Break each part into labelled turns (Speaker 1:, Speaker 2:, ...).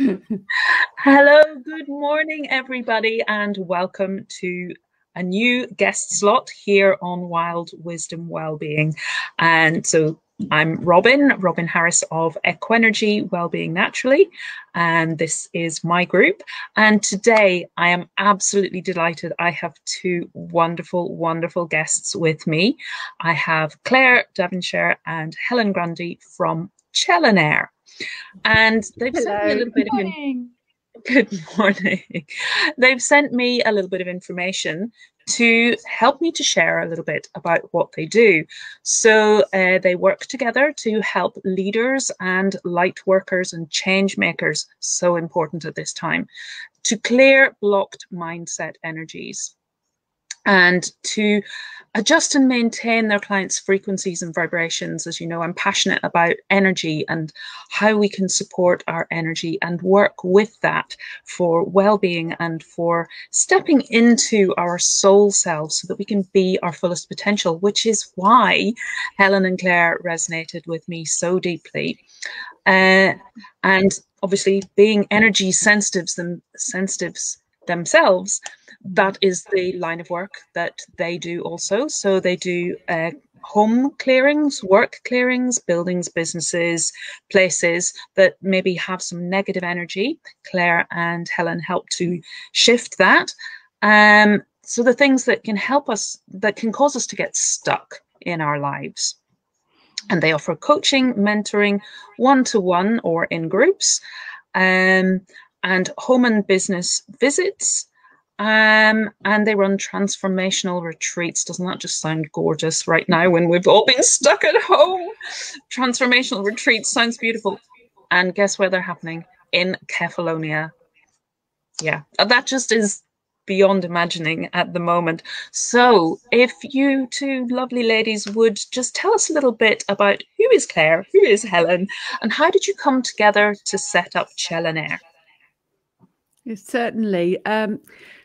Speaker 1: Hello, good morning, everybody, and welcome to a new guest slot here on Wild Wisdom Wellbeing. And so I'm Robin, Robin Harris of Equenergy Wellbeing Naturally, and this is my group. And today I am absolutely delighted. I have two wonderful, wonderful guests with me. I have Claire Devonshire and Helen Grundy from Chellenaire. And they've Hello. sent me a little bit of Good morning. They've sent me a little bit of information to help me to share a little bit about what they do. So uh, they work together to help leaders and light workers and change makers, so important at this time, to clear blocked mindset energies and to adjust and maintain their clients' frequencies and vibrations. As you know, I'm passionate about energy and how we can support our energy and work with that for well being and for stepping into our soul self so that we can be our fullest potential, which is why Helen and Claire resonated with me so deeply. Uh, and obviously, being energy sensitives, them, sensitives themselves, that is the line of work that they do also. So they do uh, home clearings, work clearings, buildings, businesses, places that maybe have some negative energy. Claire and Helen help to shift that. Um, so the things that can help us, that can cause us to get stuck in our lives. And they offer coaching, mentoring, one to one or in groups. Um, and home and business visits. Um, and they run transformational retreats. Doesn't that just sound gorgeous right now when we've all been stuck at home? Transformational retreats sounds beautiful. And guess where they're happening? In Kefalonia. Yeah, that just is beyond imagining at the moment. So, if you two lovely ladies would just tell us a little bit about who is Claire, who is Helen, and how did you come together to set up Chellenaire?
Speaker 2: Yes, certainly. Um,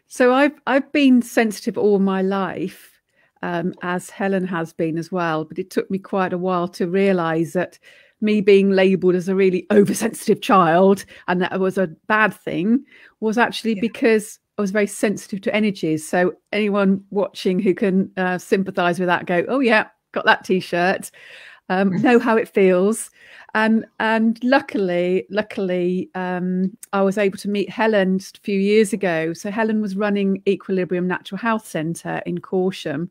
Speaker 2: so I've I've been sensitive all my life, um, as Helen has been as well. But it took me quite a while to realise that me being labelled as a really oversensitive child and that it was a bad thing was actually yeah. because I was very sensitive to energies. So anyone watching who can uh, sympathise with that, go, oh yeah, got that t-shirt, um, know how it feels. And and luckily luckily um, i was able to meet helen just a few years ago. So helen was running equilibrium natural health centre in corsham.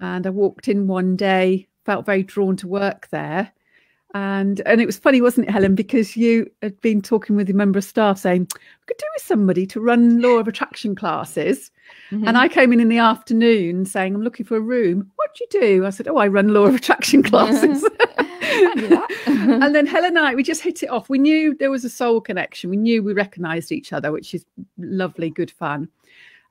Speaker 2: And i walked in one day felt very drawn to work there and and it was funny wasn't it helen because you had been talking with a member of staff saying we could do with somebody to run law of attraction classes mm-hmm. and i came in in the afternoon saying i'm looking for a room what do you do i said oh i run law of attraction classes and then Helen and I, we just hit it off. We knew there was a soul connection. We knew we recognized each other, which is lovely, good fun.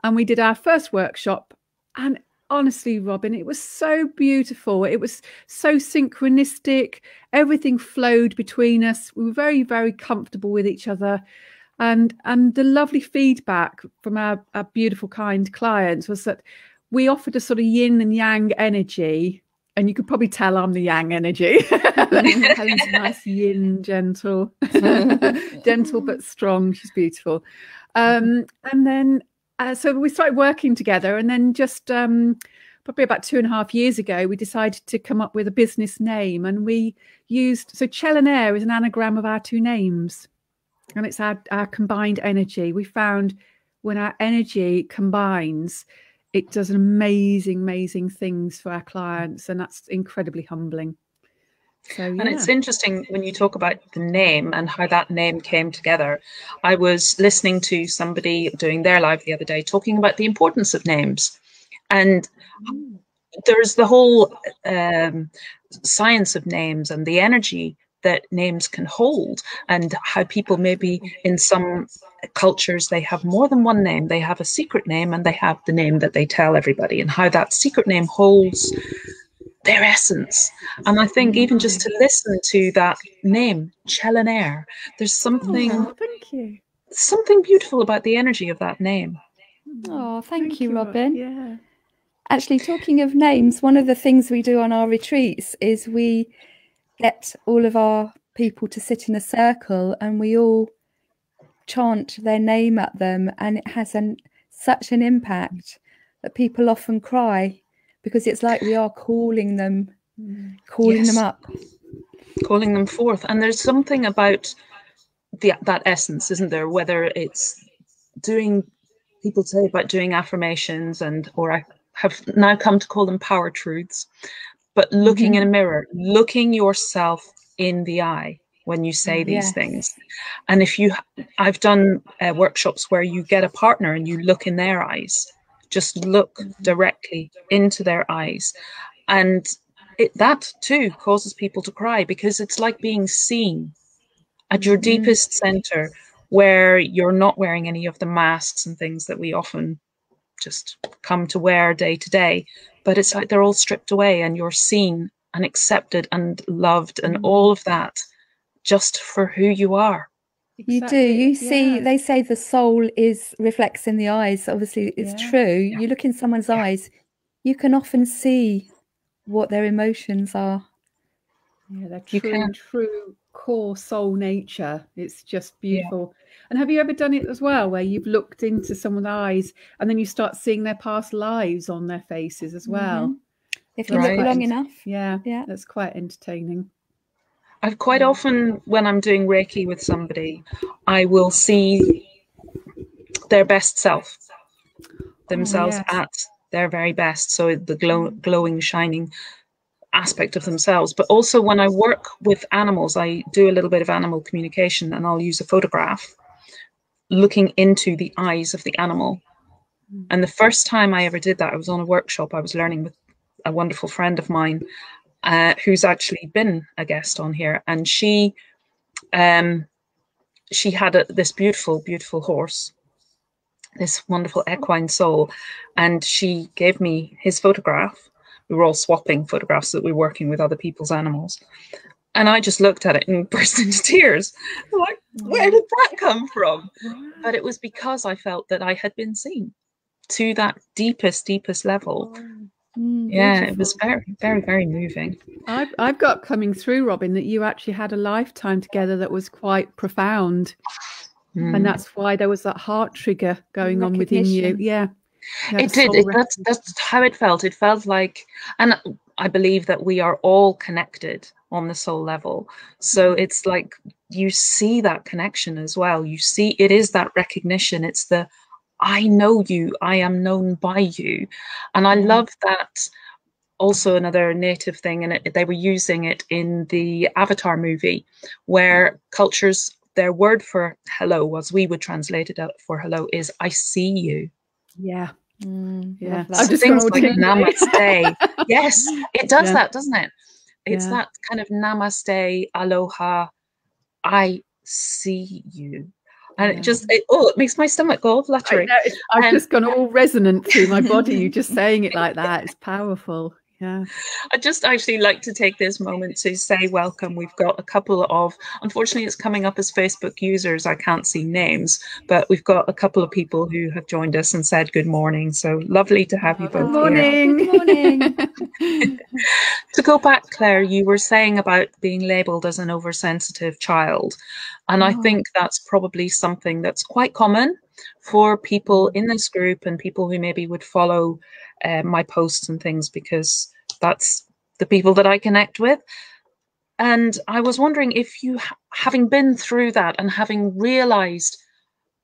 Speaker 2: And we did our first workshop. And honestly, Robin, it was so beautiful. It was so synchronistic. Everything flowed between us. We were very, very comfortable with each other. And and the lovely feedback from our, our beautiful, kind clients was that we offered a sort of yin and yang energy and you could probably tell I'm the yang energy. Helen's nice yin, gentle, gentle but strong. She's beautiful. Um, and then, uh, so we started working together, and then just um, probably about two and a half years ago, we decided to come up with a business name, and we used so Chellenaire is an anagram of our two names, and it's our our combined energy. We found when our energy combines it does amazing, amazing things for our clients, and that's incredibly humbling.
Speaker 1: So, yeah. And it's interesting when you talk about the name and how that name came together. I was listening to somebody doing their live the other day talking about the importance of names. And there's the whole um, science of names and the energy that names can hold, and how people maybe in some cultures they have more than one name they have a secret name and they have the name that they tell everybody and how that secret name holds their essence. And i think even just to listen to that name Chellenaire there's something
Speaker 2: oh, thank you.
Speaker 1: something beautiful about the energy of that name.
Speaker 3: Oh mm, thank, thank you, you robin. Yeah. Actually talking of names one of the things we do on our retreats is we get all of our people to sit in a circle and we all chant their name at them, and it has an such an impact that people often cry because it's like we are calling them, calling yes. them up,
Speaker 1: calling them forth. And there's something about the, that essence, isn't there? Whether it's doing, people say about doing affirmations and, or I have now come to call them power truths, but looking mm-hmm. in a mirror, looking yourself in the eye when you say these yes. things. And if you, I've done uh, workshops where you get a partner and you look in their eyes, just look mm-hmm. directly into their eyes. And it, that too causes people to cry because it's like being seen at your mm-hmm. deepest center where you're not wearing any of the masks and things that we often just come to wear day to day. But it's like they're all stripped away and you're seen and accepted and loved and mm-hmm. all of that just for who you are.
Speaker 3: Exactly. You do. You see, they say the soul is reflects in the eyes. Obviously, it's yeah. true. Yeah. You look in someone's eyes, you can often see what their emotions are.
Speaker 2: Yeah, their true, true core soul nature. It's just beautiful. And have you ever done it as well, where you've looked into someone's eyes and then you start seeing their past lives on their faces as well? Mm-hmm.
Speaker 3: If you right. look long enough.
Speaker 2: Yeah, yeah, that's quite entertaining.
Speaker 1: I've quite often, when I'm doing Reiki with somebody, I will see their best self, themselves oh, yes. at their very best. So the glow, glowing, shining aspect of themselves. But also when I work with animals, I do a little bit of animal communication and I'll use a photograph looking into the eyes of the animal. Mm. And the first time I ever did that, I was on a workshop. I was learning with a wonderful friend of mine, uh, who's actually been a guest on here, and she um, she had a, this beautiful, beautiful horse, this wonderful equine soul, and she gave me his photograph. We were all swapping photographs that we were working with other people's animals. And I just looked at it and burst into tears. Like, where did that come from? But it was because I felt that I had been seen to that deepest, deepest level. Mm, yeah, beautiful. it was very, very, very moving.
Speaker 2: I've, I've got coming through, Robin, that you actually had a lifetime together that was quite profound. Mm. And that's why there was that heart trigger going on within you. Yeah.
Speaker 1: It did. It, that's, that's how it felt. It felt like, and I believe that we are all connected on the soul level. So mm. it's like you see that connection as well. You see, it is that recognition. It's the, I know you, I am known by you. And I mm-hmm. love that also another native thing, and it, they were using it in the Avatar movie, where cultures, their word for hello, as we would translate it for hello, is I see you.
Speaker 2: Yeah.
Speaker 1: Mm, yeah. So things like namaste. yes, it does yeah. that, doesn't it? It's yeah. that kind of namaste, aloha, I see you and yeah. it just it, oh it makes my stomach go fluttering
Speaker 2: i've just gone all resonant through my body you just saying it like that it's powerful yeah.
Speaker 1: I just actually like to take this moment to say welcome. We've got a couple of unfortunately it's coming up as facebook users. I can't see names but we've got a couple of people who have joined us and said good morning. So lovely to have you both
Speaker 2: good morning.
Speaker 3: Here. good morning.
Speaker 1: To go back claire you were saying about being labeled as an oversensitive child and oh. i think that's probably something that's quite common for people in this group and people who maybe would follow uh, my posts and things because that's the people that I connect with. And I was wondering if you, having been through that and having realized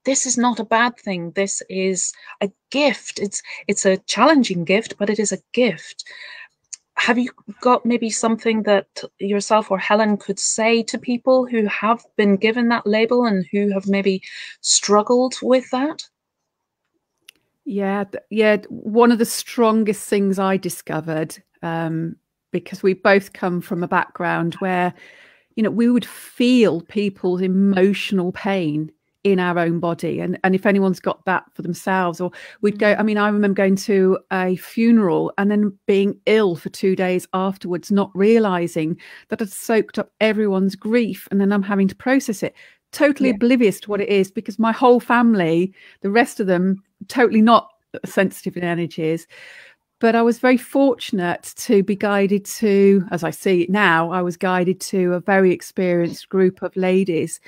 Speaker 1: this is not a bad thing, this is a gift. It's it's a challenging gift, but it is a gift. Have you got maybe something that yourself or Helen could say to people who have been given that label and who have maybe struggled with that?
Speaker 2: Yeah, yeah. One of the strongest things I discovered, um, because we both come from a background where, you know, we would feel people's emotional pain in our own body and and if anyone's got that for themselves or we'd go i mm. mean i remember going to a funeral and then being ill for 2 days afterwards not realizing that i'd soaked up everyone's grief and then i'm having to process it totally yeah. oblivious to what it is because my whole family the rest of them totally not sensitive in energies. But I was very fortunate to be guided to, as I see it now, I was guided to a very experienced group of ladies.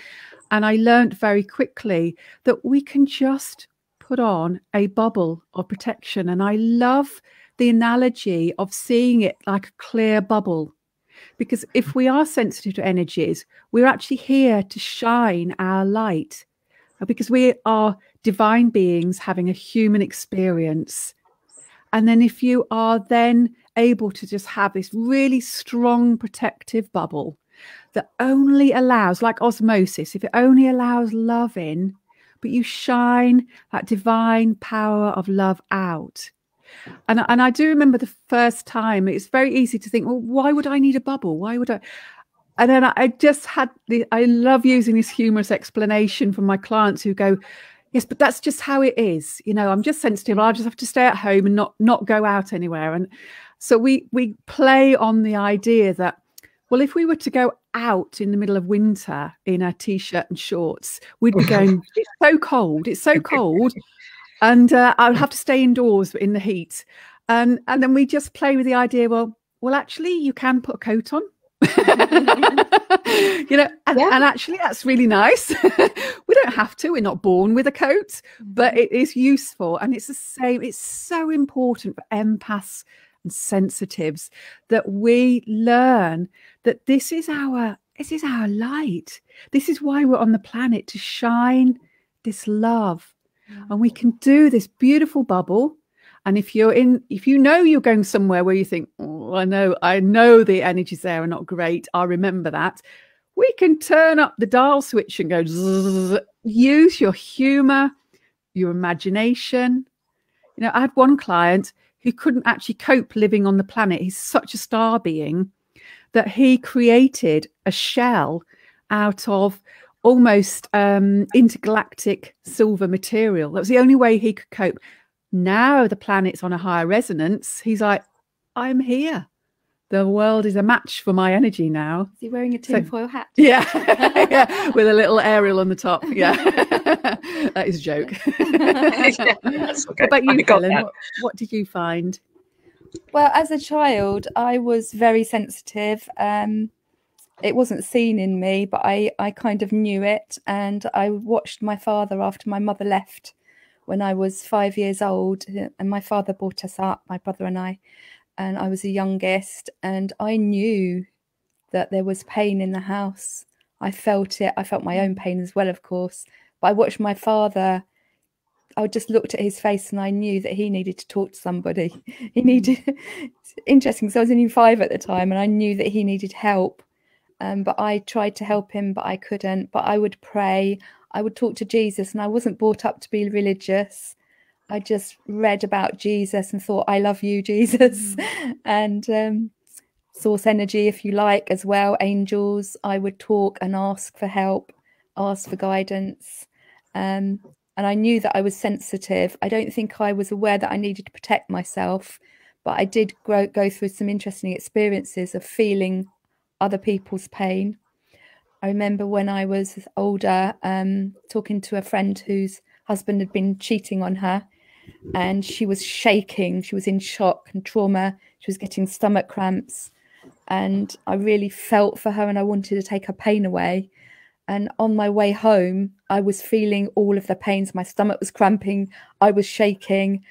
Speaker 2: and I learned very quickly that we can just put on a bubble of protection. And I love the analogy of seeing it like a clear bubble. Because if we are sensitive to energies, we're actually here to shine our light because we are divine beings having a human experience. And then if you are then able to just have this really strong protective bubble that only allows, like osmosis, if it only allows love in, but you shine that divine power of love out. And, and I do remember the first time, it's very easy to think, well, why would I need a bubble? Why would I? And then I just had the, I love using this humorous explanation from my clients who go, yes, but that's just how it is. You know, I'm just sensitive. I just have to stay at home and not, not go out anywhere. And so we, we play on the idea that well, if we were to go out in the middle of winter in a t-shirt and shorts, we'd be going, it's so cold, it's so cold. And uh, I'll have to stay indoors in the heat. And and then we just play with the idea, well, well, actually you can put a coat on. you know, and, yeah. and, actually that's really nice. we don't have to, we're not born with a coat, but mm-hmm. it is useful. And it's the same, it's so important for empaths and sensitives that we learn that this is our this is our light this is why we're on the planet to shine this love and we can do this beautiful bubble and if you're in if you know you're going somewhere where you think oh, i know i know the energies there are not great i remember that we can turn up the dial switch and go zzz, use your humor your imagination you know i had one client who couldn't actually cope living on the planet. He's such a star being that he created a shell out of almost um, intergalactic silver material. That was the only way he could cope. Now the planet's on a higher resonance. He's like, I'm here the world is a match for my energy now.
Speaker 3: Is he wearing a tinfoil so, hat?
Speaker 2: Yeah. yeah, with a little aerial on the top. Yeah, that is a joke. yeah, okay. What about you, Helen? What, what, did you find?
Speaker 3: Well, as a child, I was very sensitive. Um, it wasn't seen in me, but I, I kind of knew it. And I watched my father after my mother left when I was five years old. And my father brought us up, my brother and I and I was the youngest, and I knew that there was pain in the house. I felt it. I felt my own pain as well, of course. But I watched my father. I just looked at his face and I knew that he needed to talk to somebody. He mm. needed, interesting, because I was only five at the time and I knew that he needed help. Um, but I tried to help him, but I couldn't. But I would pray, I would talk to Jesus, and I wasn't brought up to be religious. I just read about Jesus and thought, I love you, Jesus. Mm. and um, source energy, if you like, as well, angels. I would talk and ask for help, ask for guidance. Um, and I knew that I was sensitive. I don't think I was aware that I needed to protect myself, but I did grow, go through some interesting experiences of feeling other people's pain. I remember when I was older, um, talking to a friend whose husband had been cheating on her, and she was shaking. She was in shock and trauma. She was getting stomach cramps. And I really felt for her and I wanted to take her pain away. And on my way home, I was feeling all of the pains. My stomach was cramping. I was shaking.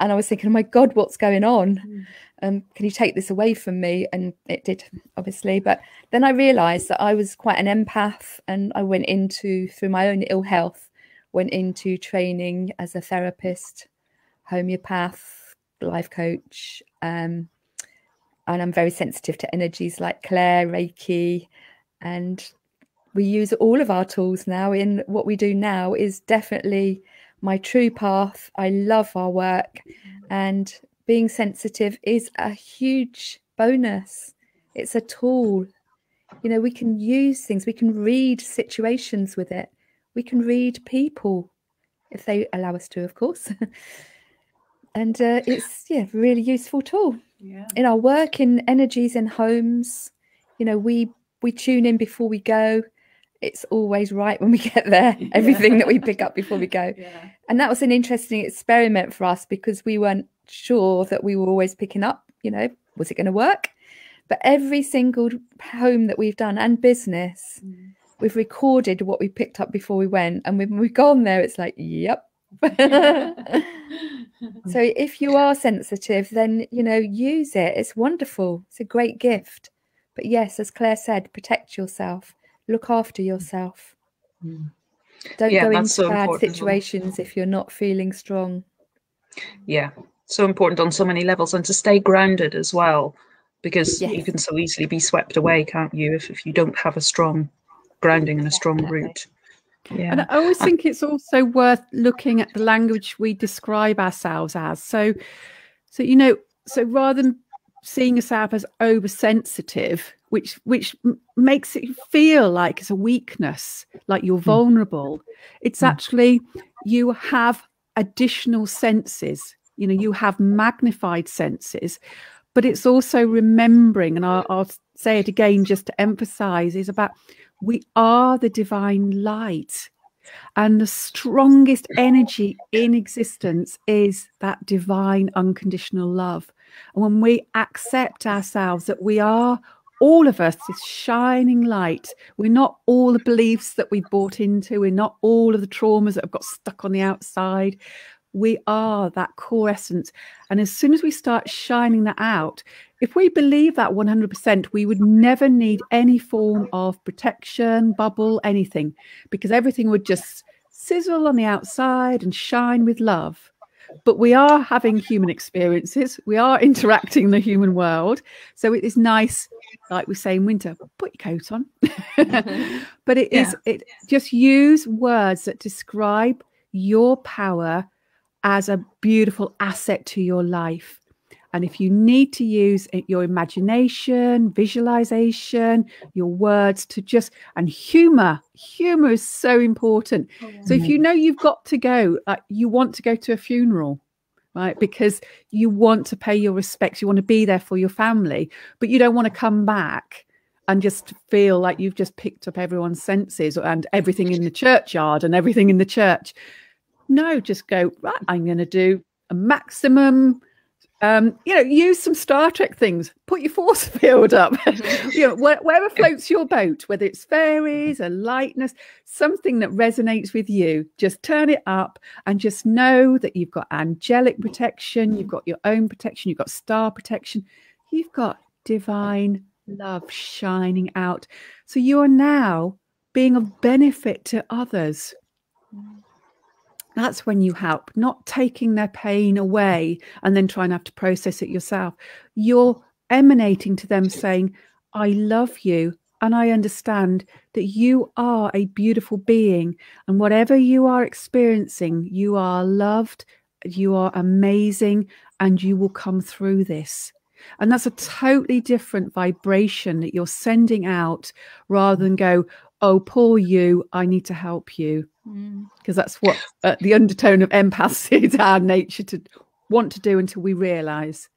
Speaker 3: And I was thinking, oh my God, what's going on? Mm. Um, can you take this away from me? And it did, obviously. But then I realized that I was quite an empath and I went into, through my own ill health, went into training as a therapist homeopath, life coach, um, and I'm very sensitive to energies like Claire, Reiki, and we use all of our tools now in what we do now is definitely my true path. I love our work, and being sensitive is a huge bonus. It's a tool. You know, we can use things, we can read situations with it, we can read people if they allow us to, of course. and uh, it's yeah really useful tool yeah. in our work in energies in homes you know we we tune in before we go it's always right when we get there everything yeah. that we pick up before we go yeah. and that was an interesting experiment for us because we weren't sure that we were always picking up you know was it going to work but every single home that we've done and business mm. we've recorded what we picked up before we went, and when we've gone there, it's like, yep. so if you are sensitive, then you know use it. It's wonderful. It's a great gift. But yes, as Claire said, protect yourself. Look after yourself. Mm. Don't yeah, go into so bad situations if you're not feeling strong.
Speaker 1: Yeah, so important on so many levels, and to stay grounded as well, because yes. you can so easily be swept away, can't you, if, if you don't have a strong grounding and a strong Definitely. root.
Speaker 2: Yeah. And I always think it's also worth looking at the language we describe ourselves as. So, so you know, so rather than seeing yourself as oversensitive, which which makes it feel like it's a weakness, like you're hmm. vulnerable. Mm. It's mm. actually you have additional senses. You know, you have magnified senses, but it's also remembering, and I'll, I'll say it again just to emphasize, is about we are the divine light. And the strongest energy in existence is that divine unconditional love. And when we accept ourselves that we are all of us this shining light, we're not all the beliefs that we bought into, we're not all of the traumas that have got stuck on the outside. We are that core essence. And as soon as we start shining that out, if we believe that 100%, we would never need any form of protection, bubble, anything, because everything would just sizzle on the outside and shine with love. But we are having human experiences, we are interacting in the human world. So it is nice, like we say in winter, put your coat on. but it is, yeah. it just use words that describe your power as a beautiful asset to your life. And if you need to use eh, your imagination, visualization, your words to just, and humor, humor is so important. Oh, so if you know you've got to go, like you want to go to a funeral, right? Because you want to pay your respects, you want to be there for your family, but you don't want to come back and just feel like you've just picked up everyone's senses and everything in the churchyard and everything in the church. No, just go, right, I'm going to do a maximum um, you know, use some Star Trek things. Put your force field up. You know, wherever floats your boat, whether it's fairies, a lightness, something that resonates with you. Just turn it up and just know that you've got angelic protection, you've got your own protection, you've got star protection, you've got divine love shining out. So you are now being of benefit to others. That's when you help, not taking their pain away and then trying to have to process it yourself. You're emanating to them saying, I love you and I understand that you are a beautiful being. And whatever you are experiencing, you are loved, you are amazing, and you will come through this. And that's a totally different vibration that you're sending out rather than go, oh, poor you, I need to help you. Because mm. that's what uh, the undertone of empaths is our nature to want to do until we realize.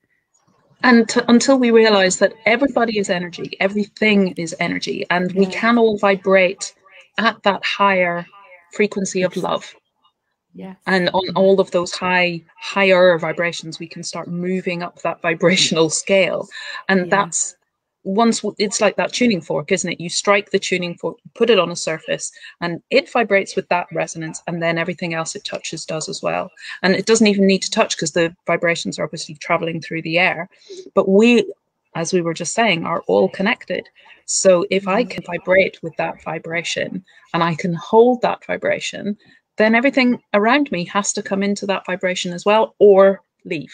Speaker 1: And to, until we realize that everybody is energy everything is energy and we can all vibrate at that higher frequency of love.
Speaker 3: Yeah
Speaker 1: and on all of those high higher vibrations we can start moving up that vibrational scale. And yeah. that's once it's like that tuning fork, isn't it? You strike the tuning fork, put it on a surface, and it vibrates with that resonance, and then everything else it touches does as well. And it doesn't even need to touch because the vibrations are obviously traveling through the air. But we, as we were just saying, are all connected. So if I can vibrate with that vibration and I can hold that vibration, then everything around me has to come into that vibration as well or leave.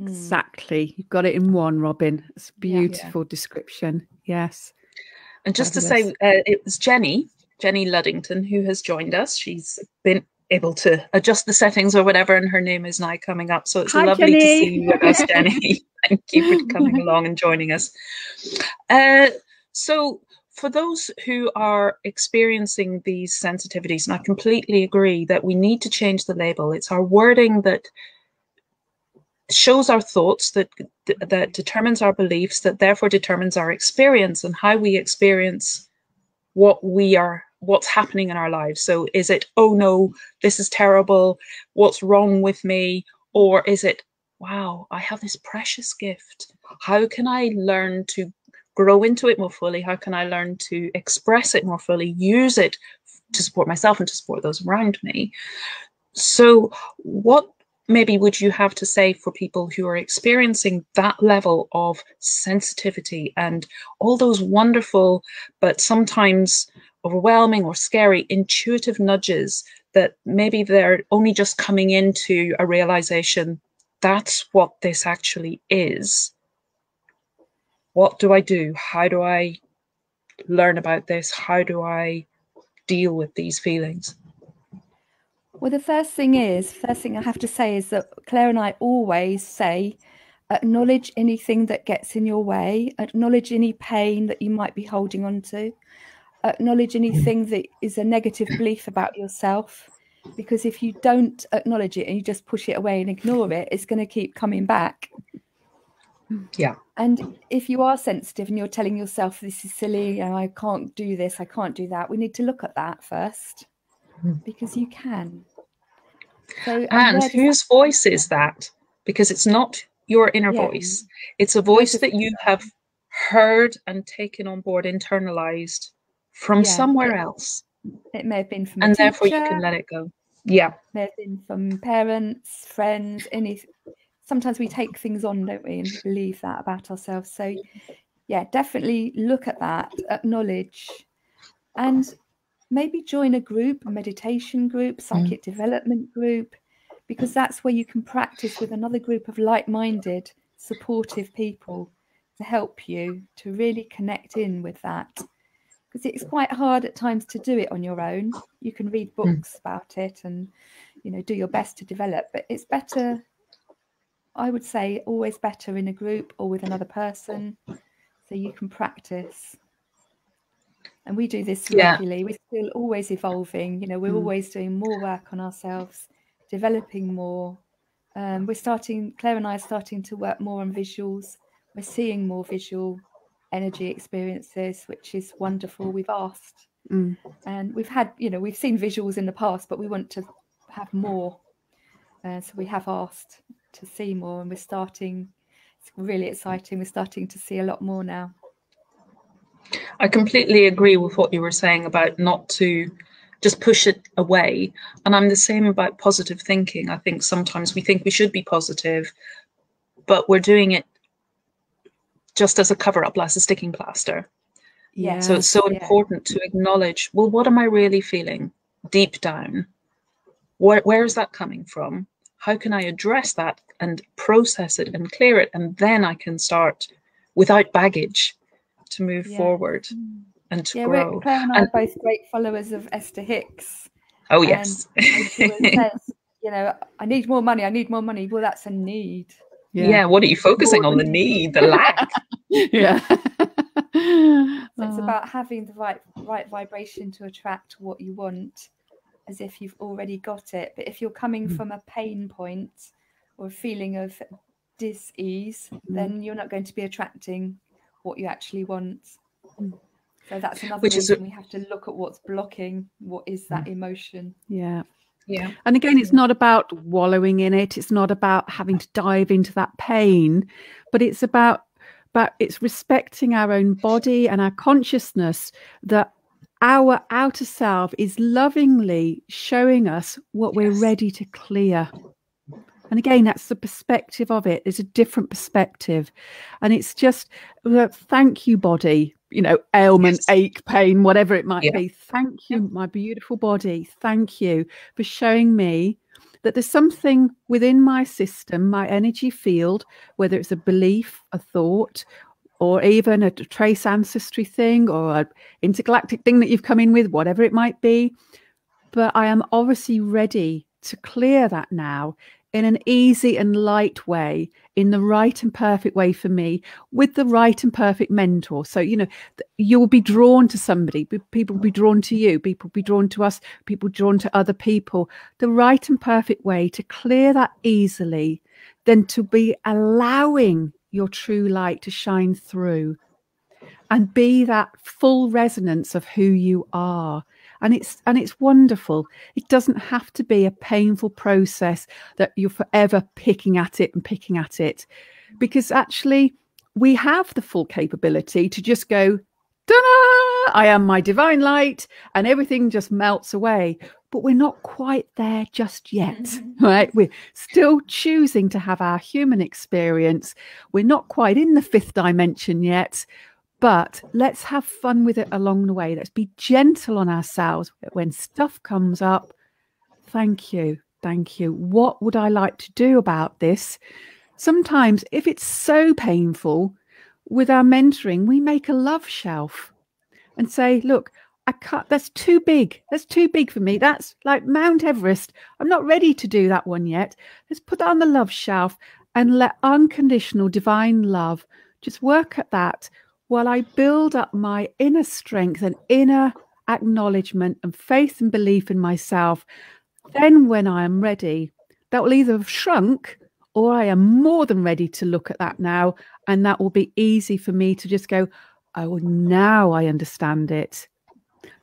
Speaker 2: Mm. Exactly. You've got it in one, Robin. It's a beautiful yeah. description. Yes.
Speaker 1: And just Fabulous. to say, uh, it was Jenny, Jenny Luddington, who has joined us. She's been able to adjust the settings or whatever, and her name is now coming up. So it's Hi, lovely Jenny. to see you with us, Jenny. Thank you for coming along and joining us. Uh, so, for those who are experiencing these sensitivities, and I completely agree that we need to change the label. It's our wording that shows our thoughts that that determines our beliefs that therefore determines our experience and how we experience what we are what's happening in our lives so is it oh no this is terrible what's wrong with me or is it wow i have this precious gift how can i learn to grow into it more fully? How can I learn to express it more fully, use it to support myself and to support those around me? So, what maybe would you have to say for people who are experiencing that level of sensitivity and all those wonderful, but sometimes overwhelming or scary intuitive nudges that maybe they're only just coming into a realization that's what this actually is? What do I do? How do I learn about this? How do I deal with these feelings?
Speaker 3: Well, the first thing is, first thing I have to say is that Claire and I always say, acknowledge anything that gets in your way, acknowledge any pain that you might be holding on to, acknowledge anything that is a negative belief about yourself. Because if you don't acknowledge it and you just push it away and ignore it, it's going to keep coming back.
Speaker 1: Yeah.
Speaker 3: And if you are sensitive and you're telling yourself, this is silly, and I can't do this, I can't do that, we need to look at that first mm-hmm. because you can.
Speaker 1: So, and whose that... voice is that? Because it's not your inner yeah. voice. It's a voice that you have heard and taken on board, internalized from yeah. somewhere else.
Speaker 3: It may have been from,
Speaker 1: and therefore you can let it go. Yeah, it
Speaker 3: may have been from parents, friends, any. Sometimes we take things on, don't we, and believe that about ourselves. So, yeah, definitely look at that, acknowledge, and maybe join a group, a meditation group, mm. psychic mm. development group, because that's where you can practice with another group of like minded, supportive people to help you to really connect in with that. Because it's quite hard at times to do it on your own. You can read mm. books mm. about it and, you know, do your best to develop, but it's better, I would say, always better in a group or with another person so you can practice and we do this regularly. Yeah. we're still always evolving. You know we're mm. always doing more work on ourselves developing more. Um, we're starting claire and i are starting to work more on visuals. We're seeing more visual energy experiences which is wonderful. We've asked. Mm. and we've had you know we've seen visuals in the past but we want to have more. Uh, so we have asked to see more and we're starting it's really exciting. We're starting to see a lot more now
Speaker 1: I completely agree with what you were saying about not to just push it away. And I'm the same about positive thinking. I think sometimes we think we should be positive, but we're doing it just as a cover up, as a sticking plaster. Yeah. So it's so yeah. important to acknowledge well, what am I really feeling deep down? Where, where is that coming from? How can I address that and process it and clear it? And then I can start without baggage to move yeah. forward mm. and to
Speaker 3: yeah,
Speaker 1: grow.
Speaker 3: Claire and I and, are both great followers of Esther Hicks.
Speaker 1: Oh yes.
Speaker 3: says, you know, I need more money. I need more money. Well, that's a need.
Speaker 1: Yeah. yeah what are you focusing more on? The need, the lack.
Speaker 2: yeah. so
Speaker 3: it's about having the right right vibration to attract what you want, as if you've already got it. But if you're coming mm. from a pain point or a feeling of dis-ease, mm. then you're not going to be attracting what you actually want. Mm. So that's another Which reason is a- we have to look at what's blocking what is that mm. emotion.
Speaker 2: Yeah.
Speaker 1: Yeah.
Speaker 2: And again, it's not about wallowing in it. It's not about having to dive into that pain, but it's about but it's respecting our own body and our consciousness that our outer self is lovingly showing us what yes. we're ready to clear. And again, that's the perspective of it. It's a different perspective. And it's just uh, thank you, body, you know, ailment, yes. ache, pain, whatever it might yeah. be. Thank you, my beautiful body. Thank you for showing me that there's something within my system, my energy field, whether it's a belief, a thought, or even a trace ancestry thing or an intergalactic thing that you've come in with, whatever it might be. But I am obviously ready to clear that now in an easy and light way, in the right and perfect way for me, with the right and perfect mentor. So, you know, you will be drawn to somebody, people will be drawn to you, people will be drawn to us, people drawn to other people. The right and perfect way to clear that easily, then to be allowing your true light to shine through and be that full resonance of who you are and it's and it's wonderful it doesn't have to be a painful process that you're forever picking at it and picking at it because actually we have the full capability to just go, Ta-da! I am my divine light, and everything just melts away. But we're not quite there just yet, mm-hmm. right? We're still choosing to have our human experience. We're not quite in the fifth dimension yet, but let's have fun with it along the way. Let's be gentle on ourselves when stuff comes up. Thank you. Thank you. What would I like to do about this? Sometimes, if it's so painful, with our mentoring, we make a love shelf and say, look, I can't, that's too big. That's too big for me. That's like Mount Everest. I'm not ready to do that one yet. Let's put that on the love shelf and let unconditional divine love just work at that while I build up my inner strength and inner acknowledgement and faith and belief in myself. Then, when I am ready, that will either have shrunk or I am more than ready to look at that now. And that will be easy for me to just go, oh, now I understand it.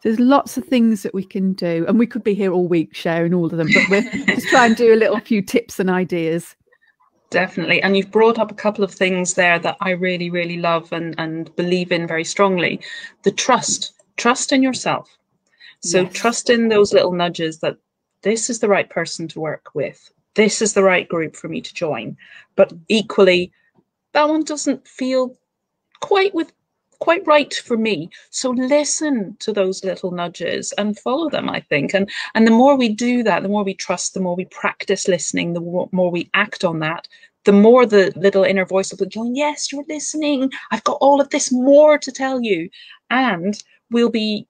Speaker 2: There's lots of things that we can do, and we could be here all week sharing all of them, but we're just try and do a little few tips and ideas.
Speaker 1: Definitely. And you've brought up a couple of things there that I really, really love and, and believe in very strongly. The trust, trust in yourself. So yes. trust in those little nudges that this is the right person to work with this is the right group for me to join. But equally, that one doesn't feel quite with quite right for me. So listen to those little nudges and follow them, I think. And and the more we do that, the more we trust, the more we practice listening, the more we act on that, the more the little inner voice will be going, yes, you're listening. I've got all of this more to tell you. And we'll be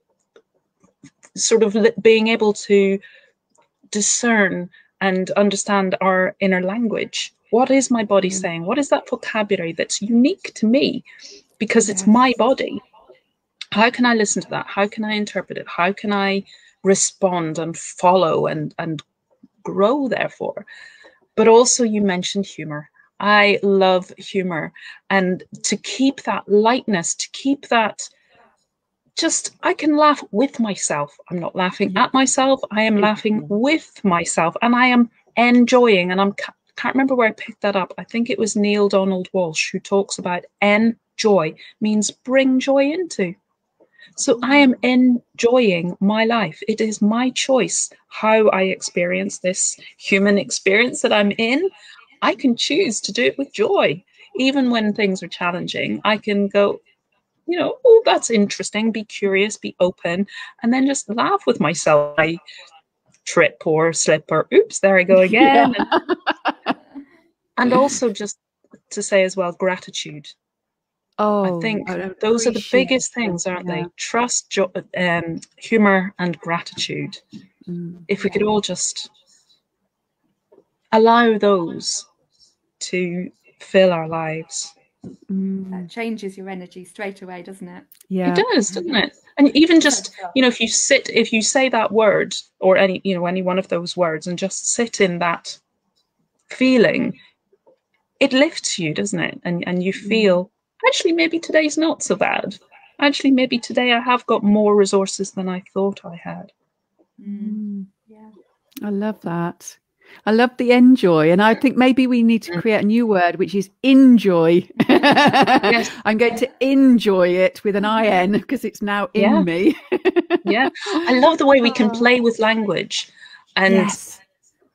Speaker 1: sort of being able to discern and understand our inner language. What is my body mm. saying? What is that vocabulary that's unique to me? Because it's my body. How can I listen to that? How can I interpret it? How can I respond and follow and, and grow, therefore? But also, you mentioned humor. I love humor. And to keep that lightness, to keep that just I can laugh with myself. I'm not laughing at myself. I am laughing with myself, and I am enjoying. And I'm can't remember where I picked that up. I think it was Neale Donald Walsch who talks about enjoy means bring joy into. So I am enjoying my life. It is my choice how I experience this human experience that I'm in. I can choose to do it with joy. Even when things are challenging, I can go, you know, oh, that's interesting. Be curious, be open, and then just laugh with myself. I trip or slip or oops, there I go again. Yeah. And also just to say as well, gratitude. Oh, I think I those are the biggest things, aren't yeah. they? Trust, jo- um, humor, and gratitude. Mm. If we could all just allow those to fill our lives
Speaker 3: Mm. That changes your energy straight away, doesn't it?
Speaker 1: Yeah, it does, doesn't it? And even just you know, if you sit, if you say that word or any you know any one of those words, and just sit in that feeling, it lifts you, doesn't it? And and you mm. feel actually maybe today's not so bad. Actually, maybe today I have got more resources than I thought I had.
Speaker 2: Mm. Yeah, I love that. I love the enjoy. And I think maybe we need to mm. create a new word, which is enjoy. yes. I'm going to enjoy it with an IN because it's now in yeah. me.
Speaker 1: yeah. I love the way we can play with language and yes.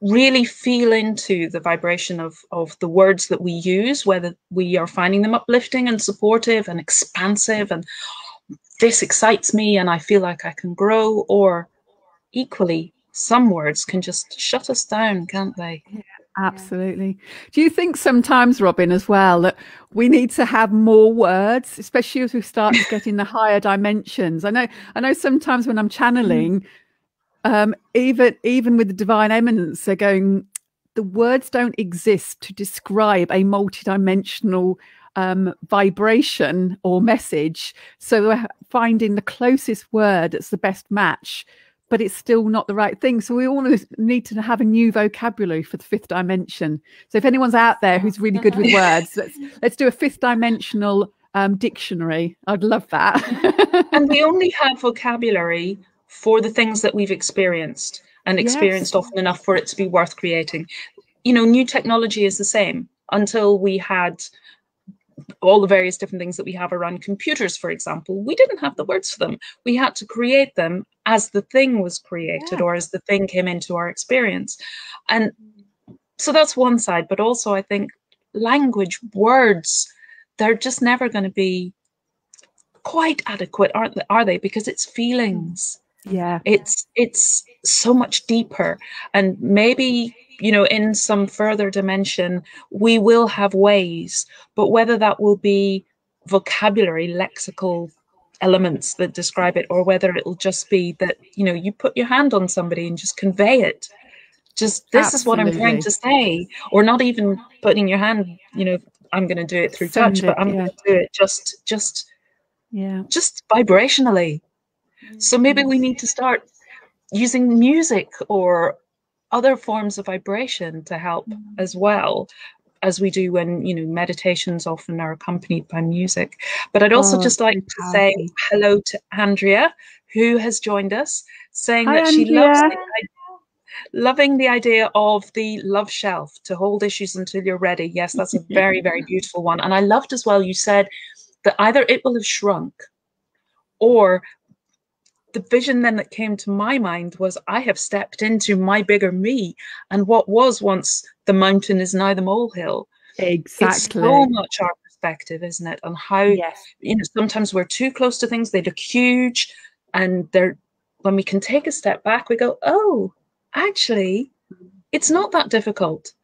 Speaker 1: Really feel into the vibration of, of the words that we use, whether we are finding them uplifting and supportive and expansive and this excites me and I feel like I can grow, or equally some words can just shut us down, can't they?
Speaker 2: Yeah, absolutely. Do you think sometimes, Robin, as well, that we need to have more words, especially as we start to get in the higher dimensions? I know, I know. Sometimes when I'm mm-hmm. channeling, um, even even with the divine eminence, they're going. The words don't exist to describe a multidimensional um, vibration or message. So we're finding the closest word that's the best match but it's still not the right thing. So we all need to have a new vocabulary for the fifth dimension. So if anyone's out there who's really good with words, let's let's do a fifth dimensional um, dictionary. I'd love that.
Speaker 1: and we only have vocabulary for the things that we've experienced and experienced yes. often enough for it to be worth creating. You know, new technology is the same. Until we had all the various different things that we have around computers, for example, we didn't have the words for them. We had to create them as the thing was created
Speaker 2: Yeah.
Speaker 1: or as the thing came into our experience. And so that's one side, but also I think language, words, they're just never going to be quite adequate, aren't they? Are they? Because it's feelings
Speaker 2: Yeah.
Speaker 1: it's it's so much deeper and maybe you know in some further dimension we will have ways but whether that will be vocabulary lexical elements that describe it or whether it'll just be that you know you put your hand on somebody and just convey it just this is what i'm trying to say or not even putting your hand you know i'm going to do it through
Speaker 2: Send
Speaker 1: touch but i'm
Speaker 2: yeah.
Speaker 1: going to do it just just
Speaker 2: Yeah.
Speaker 1: just vibrationally so maybe we need to start using music or other forms of vibration to help mm-hmm. as well as we do when you know meditations often are accompanied by music. But i'd also
Speaker 2: Oh,
Speaker 1: just like to say hello to andrea who has joined us saying
Speaker 2: Hi,
Speaker 1: that she loves the, loving the idea of the love shelf to hold issues until you're ready. Yes that's a very very beautiful one. And i loved as well you said that either it will have shrunk or the vision then that came to my mind was I have stepped into my bigger me, and what was once the mountain is now the molehill.
Speaker 2: Exactly.
Speaker 1: It's so much our perspective, isn't it? On how
Speaker 2: yes.
Speaker 1: you know sometimes we're too close to things; they look huge, and they're when we can take a step back, we go, "Oh, actually, it's not that difficult."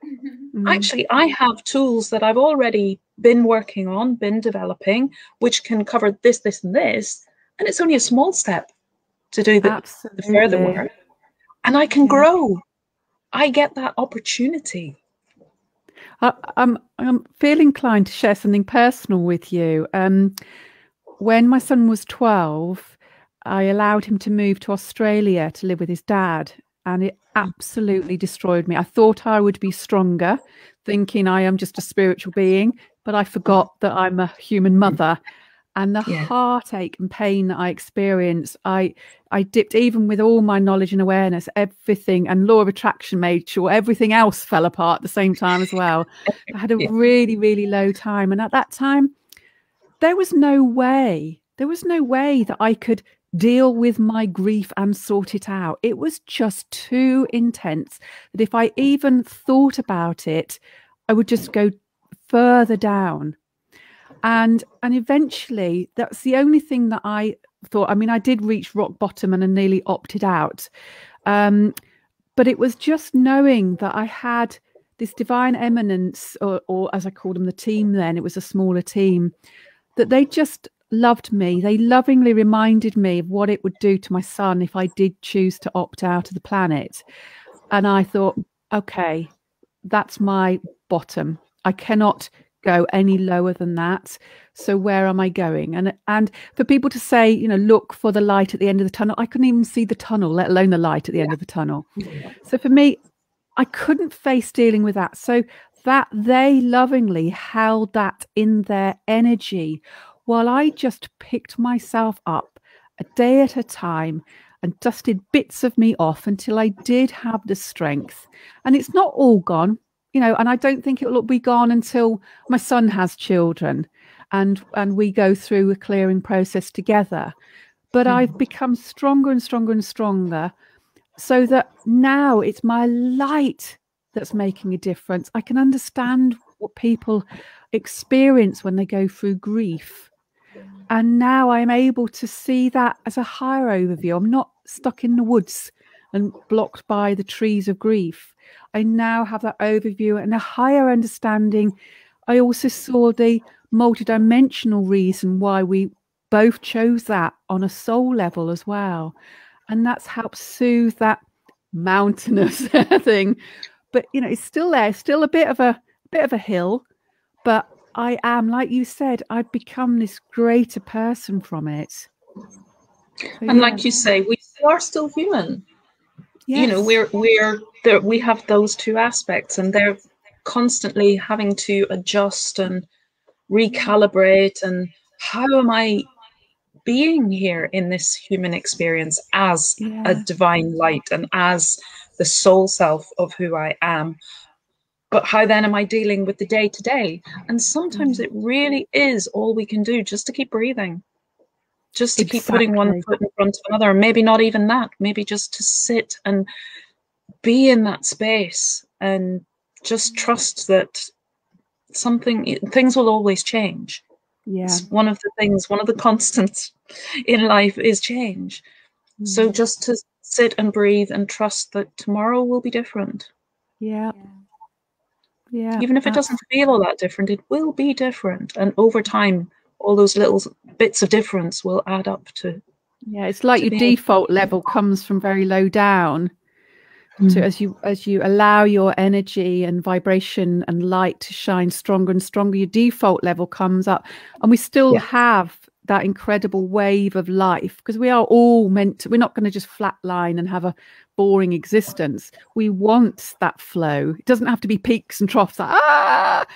Speaker 2: Mm.
Speaker 1: Actually, I have tools that I've already been working on, been developing, which can cover this, this, and this, and it's only a small step to do the, the further work and i can
Speaker 2: Yeah.
Speaker 1: grow i get that opportunity
Speaker 2: I, I'm I'm feel inclined to share something personal with you. Um, when my son was twelve, I allowed him to move to Australia to live with his dad, and it absolutely destroyed me. I thought I would be stronger, thinking I am just a spiritual being, but I forgot that I'm a human mother. And the
Speaker 1: Yeah.
Speaker 2: heartache and pain that I experienced, I I dipped even with all my knowledge and awareness, everything, and law of attraction made sure everything else fell apart at the same time as well. I had a
Speaker 1: Yeah.
Speaker 2: really, really low time. And at that time, there was no way, there was no way that I could deal with my grief and sort it out. It was just too intense that if I even thought about it, I would just go further down. And and eventually that's the only thing that I thought. I mean, I did reach rock bottom and I nearly opted out. Um, but it was just knowing that I had this divine eminence, or, or as I called them, the team then, it was a smaller team, that they just loved me. They lovingly reminded me of what it would do to my son if I did choose to opt out of the planet. And I thought, okay, that's my bottom. I cannot go any lower than that. So where am I going? And and for people to say, you know, look for the light at the end of the tunnel, I couldn't even see the tunnel, let alone the light at the end of the tunnel. So for me, I couldn't face dealing with that. So that they lovingly held that in their energy while I just picked myself up a day at a time and dusted bits of me off until I did have the strength. And it's not all gone, you know, and I don't think it will be gone until my son has children and and we go through a clearing process together. But hmm. I've become stronger and stronger and stronger so that now it's my light that's making a difference. I can understand what people experience when they go through grief. And now I'm able to see that as a higher overview. I'm not stuck in the woods and blocked by the trees of grief. I now have that overview and a higher understanding. I also saw the multidimensional reason why we both chose that on a soul level as well. And that's helped soothe that mountainous thing. But you know, it's still there, still a bit of a bit of a hill, but I am, like you said, I've become this greater person from it. So,
Speaker 1: and
Speaker 2: yeah.
Speaker 1: like you say we are still human you know we're we're there we have those two aspects and they're constantly having to adjust and recalibrate and how am i being here in this human experience as a divine light and as the soul self of who i am but how then am I dealing with the day to day? And sometimes
Speaker 2: Mm.
Speaker 1: it really is all we can do just to keep breathing, just to keep putting one foot in front of another. And maybe not even that, maybe just to sit and be in that space and just trust that something, things will always change.
Speaker 2: Yeah.
Speaker 1: It's one of the things, one of the constants in life is change. So
Speaker 2: Mm.
Speaker 1: just to sit and breathe and trust that tomorrow will be different.
Speaker 2: Yeah. Yeah.
Speaker 1: Even if it doesn't feel all that different, it will be different. And over time, all those little bits of difference will add up to.
Speaker 2: Yeah, it's like your
Speaker 1: be able-
Speaker 2: default level comes from very low down to
Speaker 1: Mm.
Speaker 2: as you as you allow your energy and vibration and light to shine stronger and stronger, your default level comes up. And we still
Speaker 1: Yeah.
Speaker 2: have that incredible wave of life because we are all meant to, we're not going to just flatline and have a boring existence. We want that flow. It doesn't have to be peaks and troughs. Like, ah!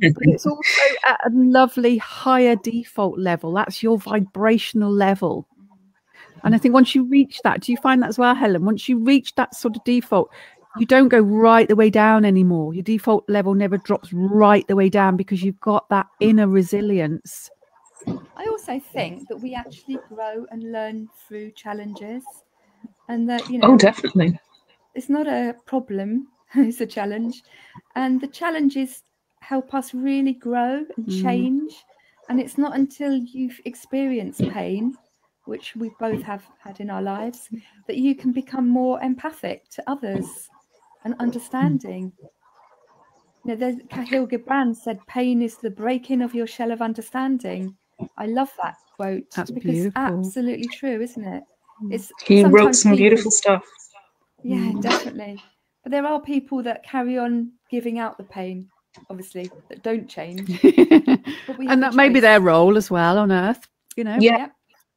Speaker 2: it's also at a lovely higher default level. That's your vibrational level. And I think once you reach that, do you find that as well, Helen? Once you reach that sort of default, you don't go right the way down anymore. Your default level never drops right the way down because you've got that inner resilience.
Speaker 3: I also think that we actually grow and learn through challenges, and that you know
Speaker 1: Oh, definitely.
Speaker 3: it's not a problem; it's a challenge, and the challenges help us really grow and
Speaker 2: Mm.
Speaker 3: change. And it's not until you've experienced pain, which we both have had in our lives, that you can become more empathic to others and understanding. You know, Kahlil Gibran said, "Pain is the breaking of your shell of understanding." I love that quote
Speaker 2: That's
Speaker 3: because it's
Speaker 2: beautiful.
Speaker 3: absolutely true, isn't it? It's
Speaker 1: He wrote some
Speaker 3: people-
Speaker 1: beautiful stuff.
Speaker 3: yeah,
Speaker 2: Mm.
Speaker 3: definitely. But there are people that carry on giving out the pain, obviously, that don't change. But we have
Speaker 2: and that may be their role as well on earth, you know?
Speaker 1: Yeah.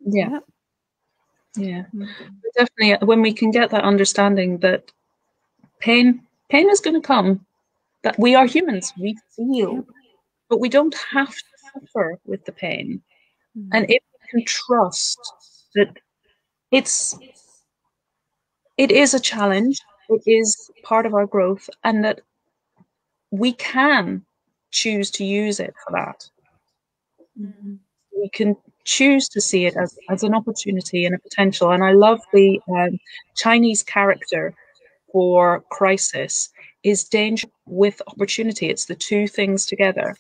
Speaker 1: Yeah.
Speaker 2: Yeah.
Speaker 1: Yeah.
Speaker 2: Mm.
Speaker 1: Definitely. uh, When we can get that understanding that pain, pain is going to come, that we are humans, we feel, but we don't have to suffer with the pain.
Speaker 2: Mm.
Speaker 1: And if we can trust that it's, it is a challenge, it is part of our growth, and that we can choose to use it for that.
Speaker 2: Mhm.
Speaker 1: we can choose to see it as, as an opportunity and a potential. And I love the um, Chinese character for crisis is danger with opportunity. It's the two things together.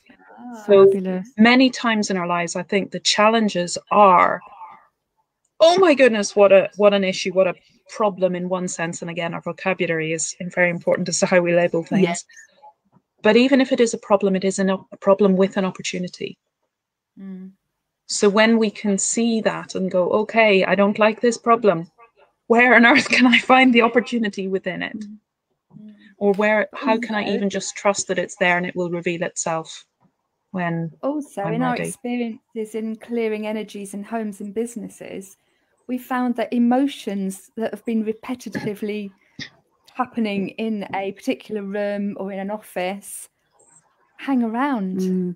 Speaker 3: Ah,
Speaker 1: So
Speaker 2: Fabulous.
Speaker 1: many times in our lives, I think the challenges are, oh my goodness, what a what an issue, what a problem in one sense. And again, our vocabulary is very important as to how we label things.
Speaker 2: Yes.
Speaker 1: But even if it is a problem, it is an, a problem with an opportunity.
Speaker 3: mm,
Speaker 1: So when we can see that and go, okay, I don't like this problem, where on earth can I find the opportunity within it?
Speaker 3: mm.
Speaker 1: Or where how can I even just trust that it's there and it will reveal itself when
Speaker 3: Also,
Speaker 1: I'm
Speaker 3: in our experiences in clearing energies in homes and businesses, we found that emotions that have been repetitively happening in a particular room or in an office hang around.
Speaker 2: Mm.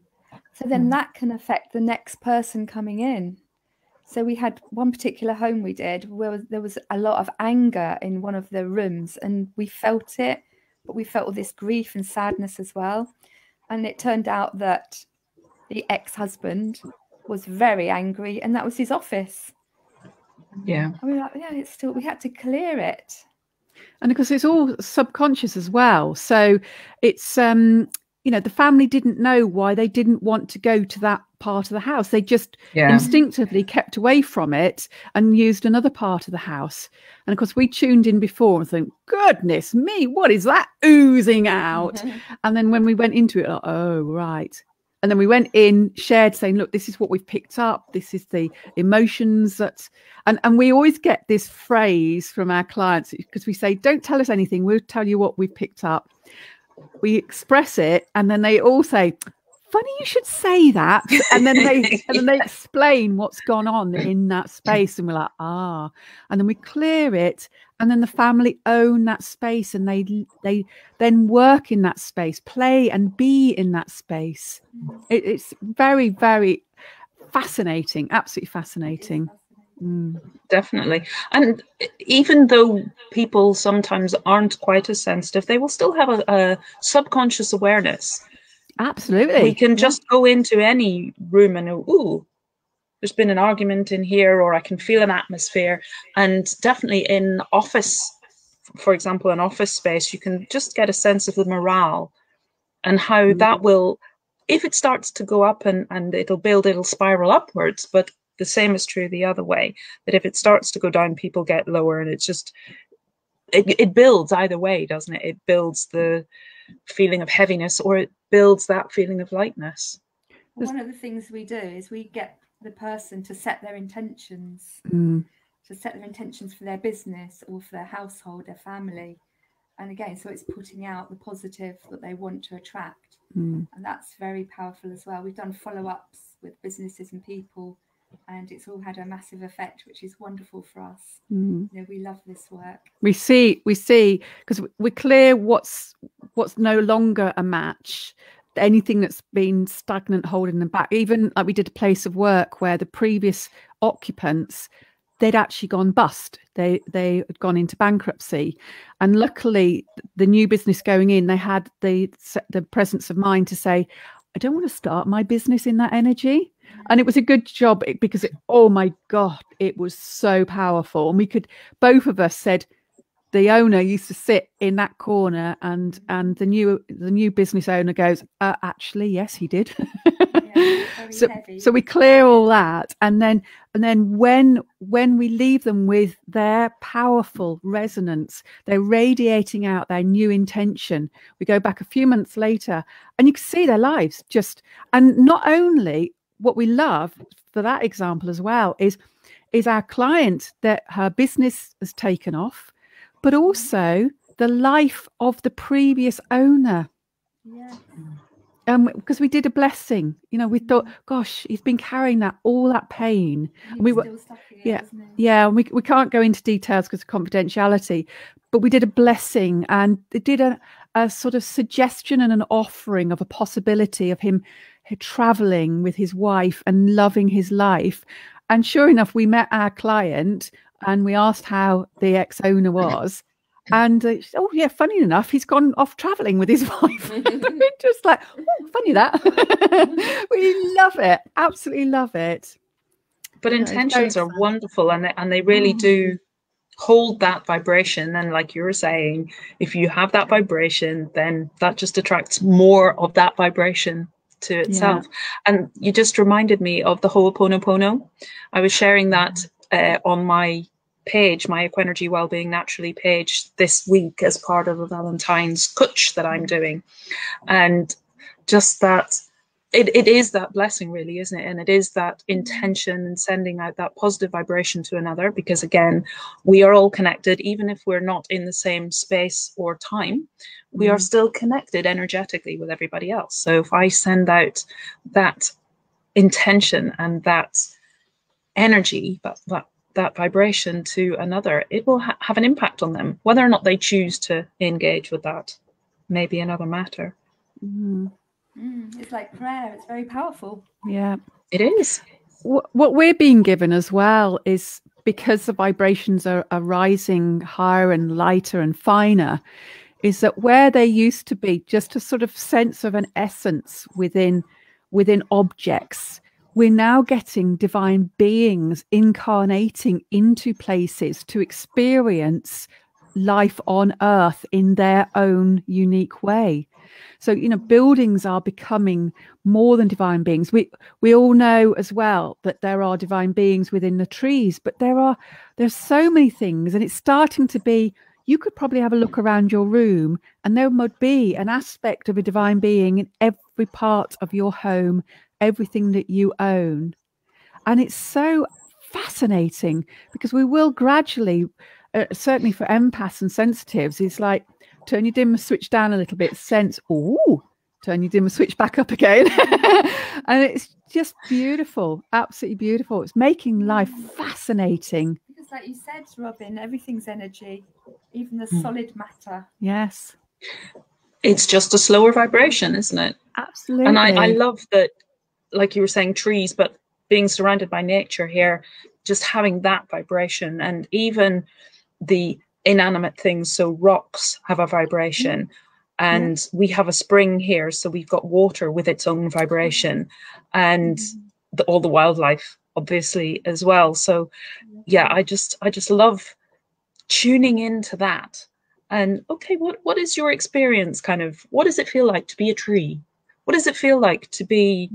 Speaker 3: So then
Speaker 1: Mm.
Speaker 3: that can affect the next person coming in. So we had one particular home we did where there was a lot of anger in one of the rooms and we felt it, but we felt all this grief and sadness as well. And it turned out that the ex-husband was very angry and that was his office.
Speaker 1: yeah.
Speaker 3: And we were like, yeah, it's still we had to clear it.
Speaker 2: and because it's all subconscious as well so it's um you know the family didn't know why they didn't want to go to that part of the house. They just
Speaker 1: Yeah.
Speaker 2: instinctively kept away from it and used another part of the house. And of course we tuned in before and think goodness me what is that oozing out? And then when we went into it like, oh right. And then we went in shared saying look this is what we've picked up. This is the emotions that and and we always get this phrase from our clients because we say don't tell us anything. We'll tell you what we've picked up. We express it and then they all say funny you should say that and then they and then they explain what's gone on in that space and we're like ah and then we clear it and then the family own that space and they they then work in that space play and be in that space it, it's very very fascinating absolutely fascinating
Speaker 1: Mm. Definitely. And even though people sometimes aren't quite as sensitive, they will still have a, a subconscious awareness.
Speaker 2: Absolutely.
Speaker 1: We can just go into any room and ooh, there's been an argument in here, or I can feel an atmosphere. And definitely in office, for example, an office space, you can just get a sense of the morale and how mm. that will, if it starts to go up and, and it'll build, it'll spiral upwards. But the same is true the other way, that if it starts to go down, people get lower and it's just, it, it builds either way, doesn't it? It builds the feeling of heaviness or it builds that feeling of lightness.
Speaker 3: One of the things we do is we get the person to set their intentions, mm. to set their intentions for their business or for their household, their family. And again, so it's putting out the positive that they want to attract. Mm. And that's very powerful as well. We've done follow ups with businesses and people and it's all had a massive effect which is wonderful for us mm. you know we love this work
Speaker 2: we see we see because we're clear what's what's no longer a match anything that's been stagnant holding them back. Even like we did a place of work where the previous occupants they'd actually gone bust. They they had gone into bankruptcy. And luckily the new business going in they had the the presence of mind to say i don't want to start my business in that energy. Mm. And it was a good job because it, oh my god it was so powerful. And we could both of us said the owner used to sit in that corner and and the new the new business owner goes uh, actually yes he did. Yeah, so heavy. so we clear all that and then and then when when we leave them with their powerful resonance they're radiating out their new intention. We go back a few months later and you can see their lives just and not only what we love for that example as well is is our client that her business has taken off but also the life of the previous owner. Yeah. Um because we did a blessing. You know we thought mm-hmm. gosh he's been carrying that all that pain. And we were yeah. yeah we, we can't go into details because of confidentiality but we did a blessing and it did a, a sort of suggestion and an offering of a possibility of him traveling with his wife and loving his life. And sure enough, we met our client and we asked how the ex owner was. And uh, oh yeah, funny enough, he's gone off traveling with his wife. Just like, oh, funny that. we love it, absolutely love it.
Speaker 1: But intentions are wonderful, and they, and they really mm. do hold that vibration. And like you were saying, if you have that vibration, then that just attracts more of that vibration to itself. Yeah. And you just reminded me of the whole Ho'oponopono. I was sharing that uh, on my page, my Equenergy Wellbeing Naturally page this week as part of a Valentine's Kutch that I'm doing. And just that it, it is that blessing really isn't it? And it is that intention and sending out that positive vibration to another because again we are all connected. Even if we're not in the same space or time we are mm-hmm. still connected energetically with everybody else. So if i send out that intention and that energy that that, that vibration to another it will ha- have an impact on them whether or not they choose to engage with that may be another matter
Speaker 3: mm. Mm, it's like prayer. It's very powerful.
Speaker 2: Yeah,
Speaker 1: it is.
Speaker 2: What we're being given as well is because the vibrations are, are rising higher and lighter and finer, is that where there used to be just a sort of sense of an essence within within objects, we're now getting divine beings incarnating into places to experience life on earth in their own unique way. So, you know, buildings are becoming more than divine beings. We we all know as well that there are divine beings within the trees, but there are there's so many things, and it's starting to be. You could probably have a look around your room, and there would be an aspect of a divine being in every part of your home, everything that you own. And it's so fascinating because we will gradually, uh, certainly for empaths and sensitives, it's like turn your dimmer switch down a little bit, sense, oh, turn your dimmer switch back up again. and it's just beautiful, absolutely beautiful. It's making life fascinating.
Speaker 3: Because, like you said, Robin, everything's energy, even the mm. solid matter.
Speaker 2: Yes.
Speaker 1: It's just a slower vibration, isn't it?
Speaker 2: Absolutely.
Speaker 1: And I, I love that, like you were saying, trees, but being surrounded by nature here, just having that vibration. And even the inanimate things so rocks have a vibration. And yeah. we have a spring here so we've got water with its own vibration. And mm. the, all the wildlife obviously as well. So yeah. i just i just love tuning into that. And okay what what is your experience kind of? What does it feel like to be a tree? What does it feel like to be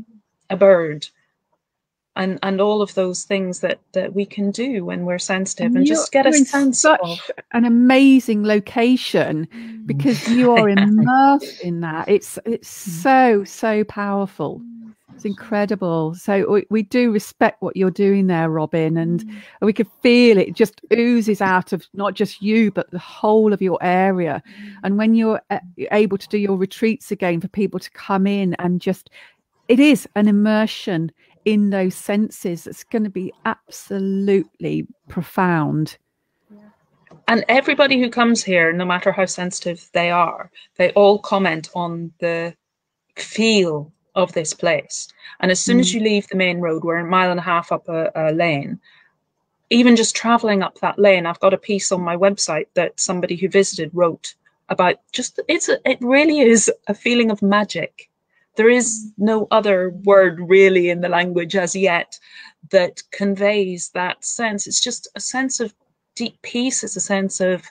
Speaker 1: a bird and and all of those things that that we can do when we're sensitive and, and just get a sense
Speaker 2: such
Speaker 1: of
Speaker 2: an amazing location because you are immersed in that. It's it's so so powerful. It's incredible. So we, we do respect what you're doing there robin and mm. we can feel it just oozes out of not just you but the whole of your area. Mm. and when you're uh, able to do your retreats again for people to come in and just it is an immersion in those senses that's going to be absolutely profound.
Speaker 1: And everybody who comes here no matter how sensitive they are they all comment on the feel of this place. And as soon mm. as you leave the main road we're a mile and a half up a, a lane even just traveling up that lane i've got a piece on my website that somebody who visited wrote about just it's a, it really is a feeling of magic there is no other word really in the language as yet that conveys that sense. It's just a sense of deep peace. It's a sense of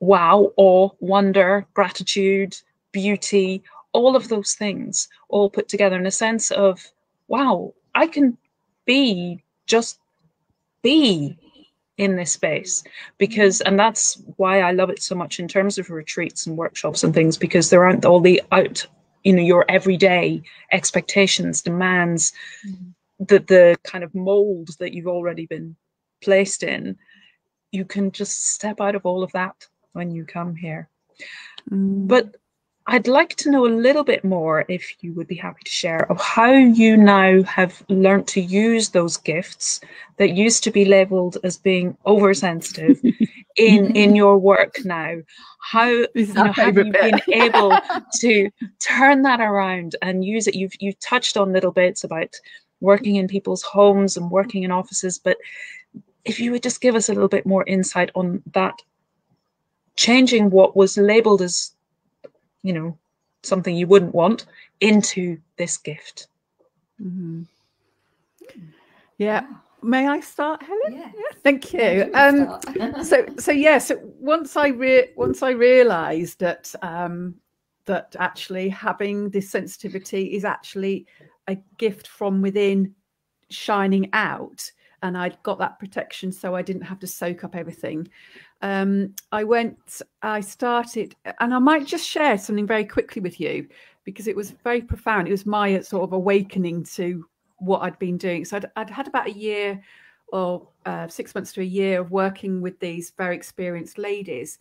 Speaker 1: wow, awe, wonder, gratitude, beauty, all of those things all put together in a sense of wow, I can be just be in this space because and that's why I love it so much in terms of retreats and workshops and things because there aren't all the out you know your everyday expectations demands mm-hmm. the the kind of mold that you've already been placed in you can just step out of all of that when you come here mm. but I'd like to know a little bit more, if you would be happy to share, of how you now have learned to use those gifts that used to be labeled as being oversensitive in in your work now. How you know, have you been able to turn that around and use it? You've you've touched on little bits about working in people's homes and working in offices, but if you would just give us a little bit more insight on that changing what was labeled as you know, something you wouldn't want into this gift.
Speaker 2: Mm-hmm. Yeah. May I start, Helen?
Speaker 3: Yeah.
Speaker 2: Thank you. Um, so, so yes. Yeah, so once I re- once I realised that um, that actually having this sensitivity is actually a gift from within, shining out, and I'd got that protection, so I didn't have to soak up everything um, I went, I started, and I might just share something very quickly with you because it was very profound. It was my sort of awakening to what I'd been doing. So I'd, I'd had about a year or uh, six months to a year of working with these very experienced ladies.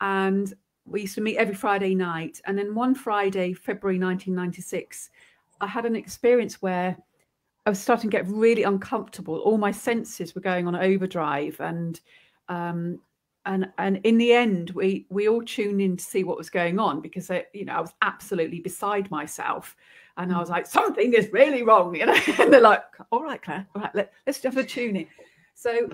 Speaker 2: And we used to meet every Friday night. And then one Friday, February 1996, I had an experience where I was starting to get really uncomfortable. All my senses were going on overdrive and um, and and in the end we we all tuned in to see what was going on because I, you know I was absolutely beside myself and I was like something is really wrong you know? And they're like all right Claire. All right let, let's just have a tune in. So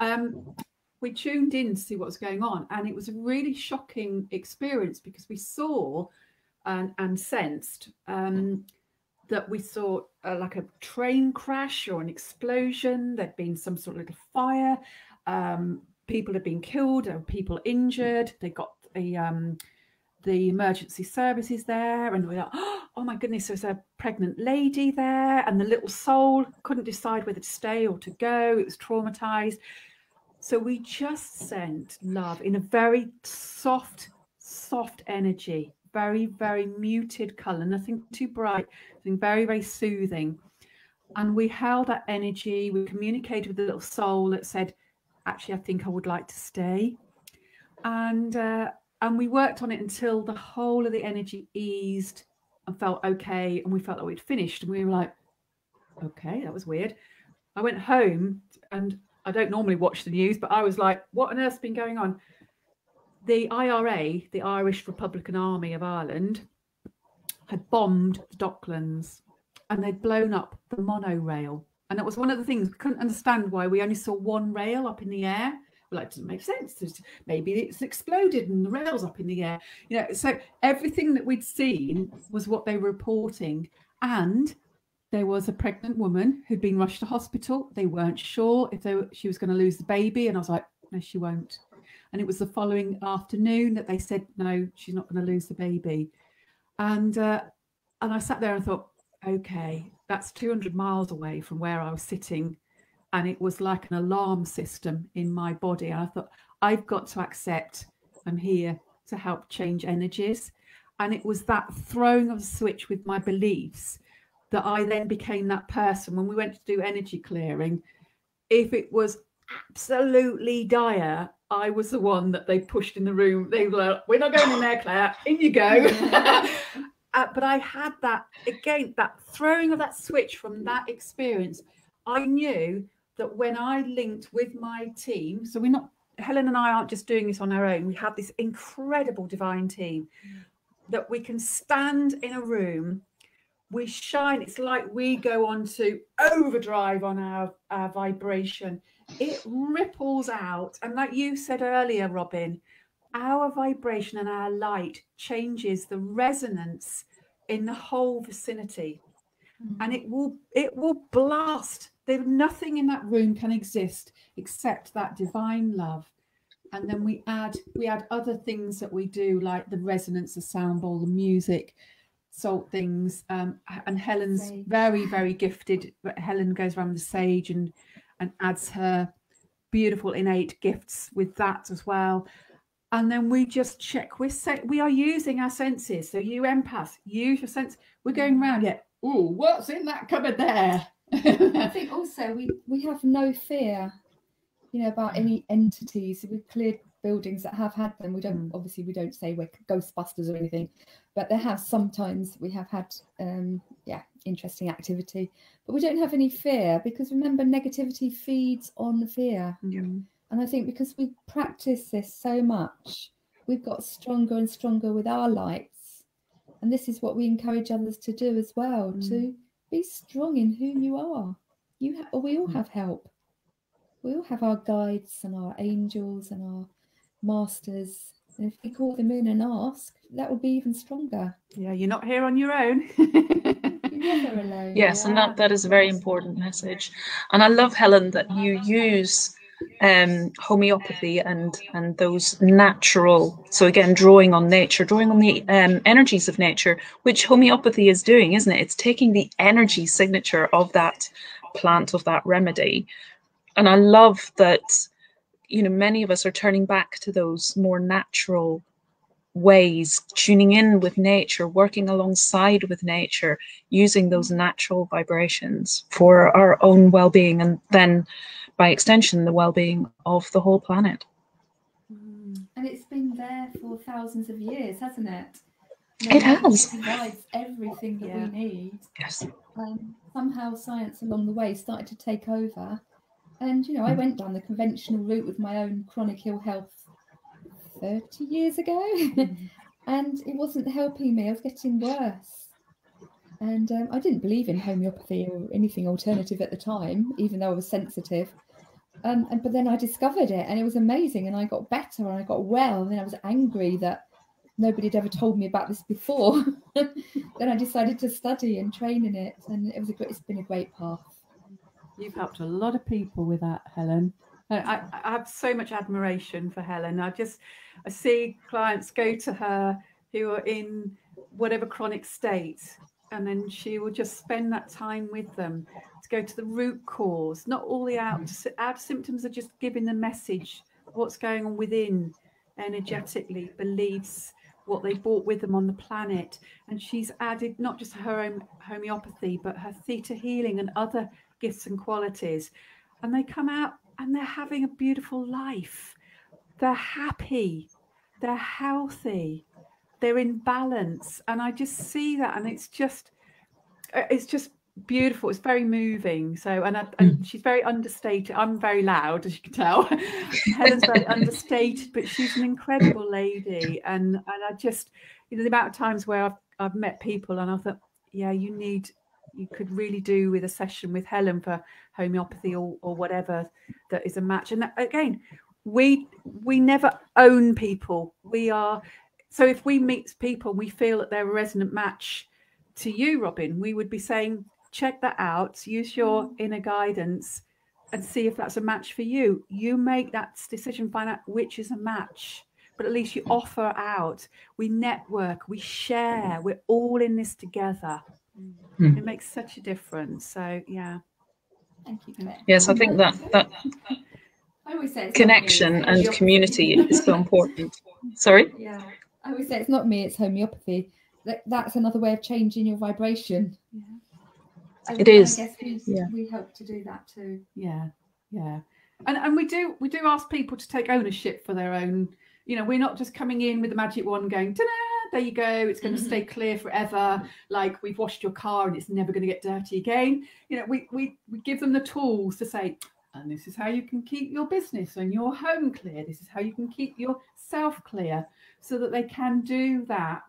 Speaker 2: um we tuned in to see what was going on and it was a really shocking experience because we saw and, and sensed um, that we saw uh, like a train crash or an explosion there'd been some sort of little fire um, people have been killed or people injured. They got the um, the emergency services there, and we're like, oh my goodness, there's a pregnant lady there, and the little soul couldn't decide whether to stay or to go. It was traumatized. So we just sent love in a very soft, soft energy, very, very muted color, nothing too bright, something very, very soothing. And we held that energy. We communicated with the little soul that said, actually, I think I would like to stay. And uh, and we worked on it until the whole of the energy eased and felt okay, and we felt that we'd finished. And we were like, okay, that was weird. I went home and I don't normally watch the news, but I was like, what on earth's been going on? The IRA, the Irish Republican Army of Ireland, had bombed the Docklands and they'd blown up the monorail And that was one of the things we couldn't understand why we only saw one rail up in the air. Well, that doesn't make sense. Maybe it's exploded and the rail's up in the air. You know, so everything that we'd seen was what they were reporting. And there was a pregnant woman who'd been rushed to hospital. They weren't sure if were, she was going to lose the baby. And I was like, no, she won't. And it was the following afternoon that they said, no, she's not going to lose the baby. And uh, and I sat there and thought, okay, that's 200 miles away from where I was sitting. And it was like an alarm system in my body. And I thought, I've got to accept I'm here to help change energies. And it was that throwing of the switch with my beliefs that I then became that person. When we went to do energy clearing, if it was absolutely dire, I was the one that they pushed in the room. They were like, We're not going in there, Claire. In you go. uh, but I had that again, that throwing of that switch from that experience. I knew that when I linked with my team, so we're not, Helen and I aren't just doing this on our own, we have this incredible divine team that we can stand in a room, we shine, it's like we go on to overdrive on our, our vibration. It ripples out. And like you said earlier, Robin, our vibration and our light changes the resonance in the whole vicinity. Mm-hmm. and it will it will blast. There nothing in that room can exist except that divine love. And then we add we add other things that we do like the resonance the sound ball the music salt things. Um, and helen's sage. very very gifted. Helen goes around the sage and and adds her beautiful innate gifts with that as well and then we just check. We're we are using our senses. So you empaths, use your sense. We're going around. Yeah. Oh, what's in that cupboard there?
Speaker 3: I think also we we have no fear, you know, about any entities. We've cleared buildings that have had them. We don't mm. obviously we don't say we're Ghostbusters or anything, but there have sometimes we have had um yeah interesting activity, but we don't have any fear because remember negativity feeds on fear.
Speaker 2: Mm.
Speaker 3: And I think because we practice this so much, we've got stronger and stronger with our lights. And this is what we encourage others to do as well mm. to be strong in who you are. You ha- we all mm. have help. We all have our guides and our angels and our masters. And if we call them in and ask, that will be even stronger.
Speaker 2: Yeah, you're not here on your own.
Speaker 1: Alone, yes, yeah. and that, that is a very important message. And I love, Helen, that you use um, homeopathy and and those natural. So again, drawing on nature, drawing on the um, energies of nature, which homeopathy is doing, isn't it? It's taking the energy signature of that plant of that remedy, and I love that. You know, many of us are turning back to those more natural ways, tuning in with nature, working alongside with nature, using those natural vibrations for our own well-being, and then by extension, the well-being of the whole planet.
Speaker 3: Mm. And it's been there for thousands of years, hasn't it?
Speaker 1: it has.
Speaker 3: provides everything that yeah. we need.
Speaker 1: Yes.
Speaker 3: Um, somehow science along the way started to take over. And, you know, I mm. went down the conventional route with my own chronic ill health 30 years ago. Mm. and it wasn't helping me. I was getting worse. And um, I didn't believe in homeopathy or anything alternative at the time, even though I was sensitive. Um, and but then I discovered it, and it was amazing, and I got better, and I got well. And then I was angry that nobody had ever told me about this before. then I decided to study and train in it, and it was a great, it's been a great path.
Speaker 2: You've helped a lot of people with that, Helen. I, I have so much admiration for Helen. I just I see clients go to her who are in whatever chronic state and then she will just spend that time with them to go to the root cause not all the out mm. out symptoms are just giving the message what's going on within energetically beliefs what they brought with them on the planet and she's added not just her own homeopathy but her theta healing and other gifts and qualities and they come out and they're having a beautiful life. They're happy. They're healthy. They're in balance. And i just see that and it's just uh, it's just beautiful. It's very moving. So and, I, and mm. she's very understated. I'm very loud as you can tell. Helen's very understated but she's an incredible lady. And and i just you know the amount of times where i've, I've met people and i thought yeah you need you could really do with a session with Helen for homeopathy or, or whatever that is a match. And that, again, we we never own people. We are so if we meet people, we feel that they're a resonant match to you, Robin. We would be saying, check that out, use your inner guidance, and see if that's a match for you. You make that decision, find out which is a match but at least you offer out. We network, we share, we're all in this together. Mm. It makes such a difference. So yeah.
Speaker 3: Thank you. Claire.
Speaker 1: Yes, I think that that I always say connection and community is so important. Sorry.
Speaker 3: Yeah, I always say it's not me; it's homeopathy. That, that's another way of changing your vibration.
Speaker 2: Yeah.
Speaker 1: it is.
Speaker 3: I guess we, yeah. we help to do that too.
Speaker 2: Yeah, yeah, and and we do we do ask people to take ownership for their own you know, we're not just coming in with the magic wand going, ta there you go, it's going to mm-hmm. stay clear forever. Like we've washed your car and it's never going to get dirty again. You know, we, we, we give them the tools to say, and this is how you can keep your business and your home clear. This is how you can keep yourself clear so that they can do that,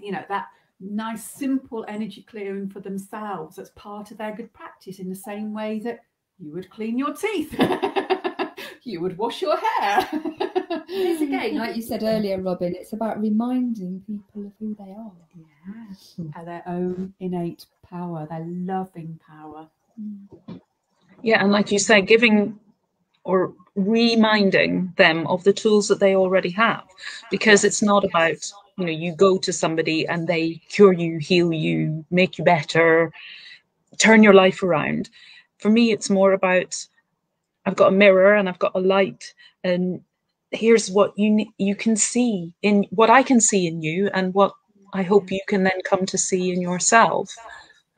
Speaker 2: you know, that nice, simple energy clearing for themselves as part of their good practice in the same way that you would clean your teeth, you would wash your hair.
Speaker 3: it's again, like you said earlier, Robin, it's about reminding people of who they are.
Speaker 2: Yeah. And their own innate power, their loving power.
Speaker 1: Yeah, and like you say, giving or reminding them of the tools that they already have. Because it's not about, you know, you go to somebody and they cure you, heal you, make you better, turn your life around. For me, it's more about I've got a mirror and I've got a light and here's what you you can see in what I can see in you and what I hope you can then come to see in yourself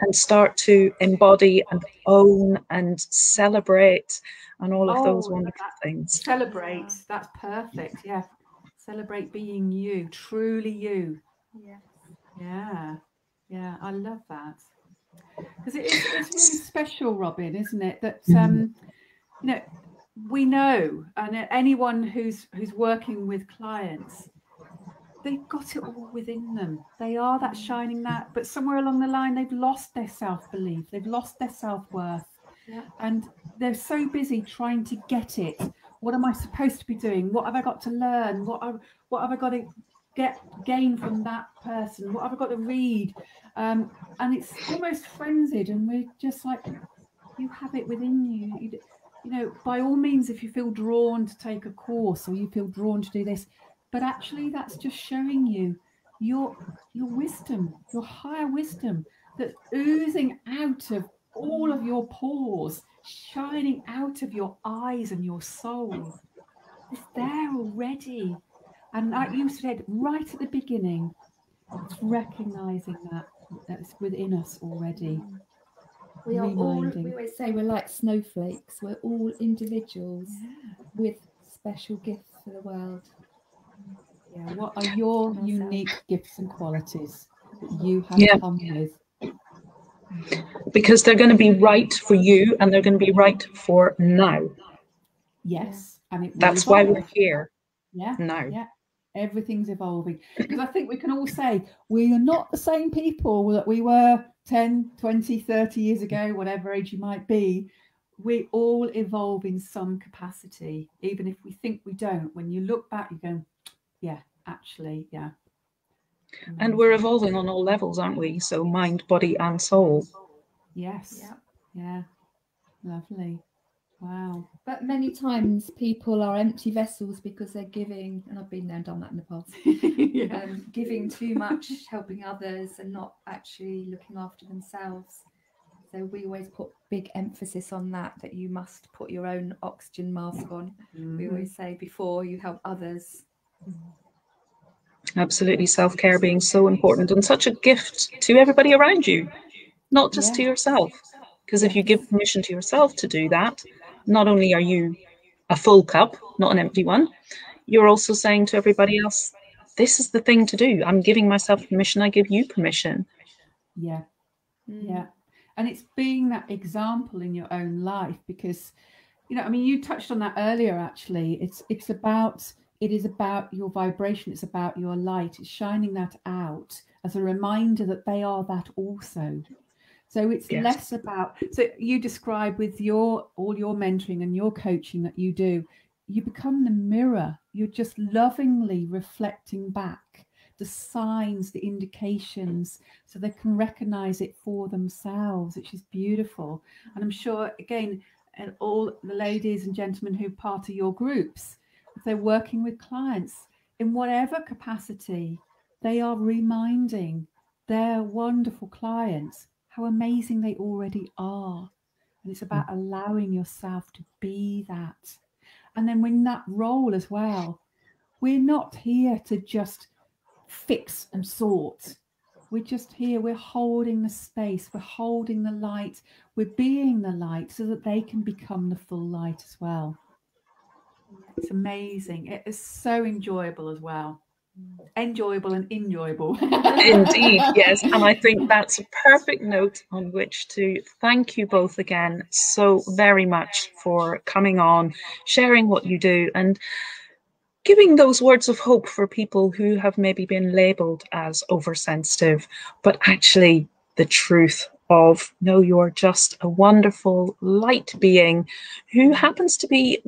Speaker 1: and start to embody and own and celebrate and all of oh, those wonderful that, things.
Speaker 2: Celebrate, that's perfect. Yeah. Celebrate being you, truly you.
Speaker 3: Yeah.
Speaker 2: Yeah. Yeah, I love that. Because it is, it's really special, Robin, isn't it? That mm-hmm. um, you know, we know, and anyone who's who's working with clients, they've got it all within them. They are that shining that, but somewhere along the line, they've lost their self belief, they've lost their self worth, yeah. and they're so busy trying to get it. What am I supposed to be doing? What have I got to learn? What have, what have I got to get gain from that person? What have I got to read? Um, and it's almost frenzied, and we're just like, you have it within you. you you know, by all means, if you feel drawn to take a course or you feel drawn to do this, but actually that's just showing you your your wisdom, your higher wisdom that's oozing out of all of your pores, shining out of your eyes and your soul. It's there already. And like you said right at the beginning, it's recognizing that that's within us already.
Speaker 3: We are all, we always say we're like snowflakes. We're all individuals yeah. with special gifts for the world.
Speaker 2: Yeah. What are your unique gifts and qualities that you have yeah. come with?
Speaker 1: Because they're going to be right for you and they're going to be right for now.
Speaker 2: Yes. And it
Speaker 1: that's why we're here.
Speaker 2: Yeah.
Speaker 1: Now.
Speaker 2: Yeah. Everything's evolving. Because I think we can all say we are not the same people that we were 10, 20, 30 years ago, whatever age you might be, we all evolve in some capacity, even if we think we don't. When you look back, you go, yeah, actually, yeah.
Speaker 1: And we're evolving on all levels, aren't we? So mind, body, and soul.
Speaker 2: Yes. Yeah. Yeah. Lovely. Wow.
Speaker 3: But many times people are empty vessels because they're giving, and I've been there and done that in the past, yeah. um, giving too much, helping others, and not actually looking after themselves. So we always put big emphasis on that, that you must put your own oxygen mask on. Mm-hmm. We always say before you help others.
Speaker 1: Absolutely. Self care being so important and such a gift to everybody around you, not just yeah. to yourself. Because if you give permission to yourself to do that, not only are you a full cup, not an empty one, you're also saying to everybody else, this is the thing to do. I'm giving myself permission. I give you permission.
Speaker 2: Yeah. Mm. Yeah. And it's being that example in your own life because, you know, I mean, you touched on that earlier, actually. It's, it's about, it is about your vibration. It's about your light. It's shining that out as a reminder that they are that also. So it's
Speaker 1: Yes.
Speaker 2: less about so you describe with your all your mentoring and your coaching that you do, you become the mirror. You're just lovingly reflecting back the signs, the indications, so they can recognize it for themselves, which is beautiful. And I'm sure again, and all the ladies and gentlemen who part of your groups, if they're working with clients in whatever capacity, they are reminding their wonderful clients how amazing they already are. And it's about mm. allowing yourself to be that. And then when that role as well, we're not here to just fix and sort. We're just here, we're holding the space, we're holding the light, we're being the light so that they can become the full light as well. It's amazing. It is so enjoyable as well. Enjoyable and enjoyable.
Speaker 1: Indeed, yes. And I think that's a perfect note on which to thank you both again so very much for coming on, sharing what you do, and giving those words of hope for people who have maybe been labeled as oversensitive, but actually the truth of no, you're just a wonderful light being who happens to be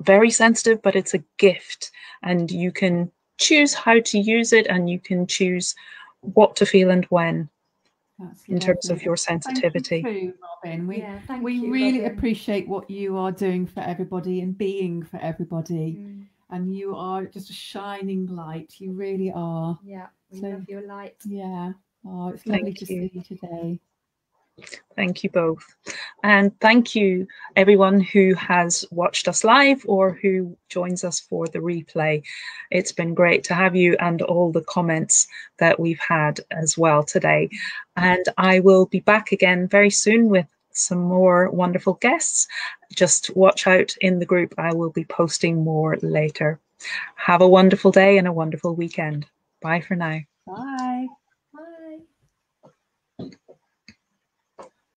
Speaker 1: very sensitive, but it's a gift, and you can choose how to use it and you can choose what to feel and when
Speaker 2: That's
Speaker 1: in terms of
Speaker 2: lovely.
Speaker 1: your
Speaker 2: Thank you
Speaker 1: sensitivity.
Speaker 2: too, Robin. We
Speaker 3: Yeah, thank
Speaker 2: we
Speaker 3: you,
Speaker 2: really
Speaker 3: Robin.
Speaker 2: appreciate what you are doing for everybody and being for everybody.
Speaker 3: Mm,
Speaker 2: And you are just a shining light. You really are.
Speaker 3: yeah, we
Speaker 2: So-
Speaker 3: love your light.
Speaker 2: Yeah. Oh, it's
Speaker 1: Thank
Speaker 2: lovely to
Speaker 1: you.
Speaker 2: see you today.
Speaker 1: Thank you both. And thank you, everyone who has watched us live or who joins us for the replay. It's been great to have you and all the comments that we've had as well today. And I will be back again very soon with some more wonderful guests. Just watch out in the group. I will be posting more later. Have a wonderful day and a wonderful weekend. Bye for now.
Speaker 2: Bye.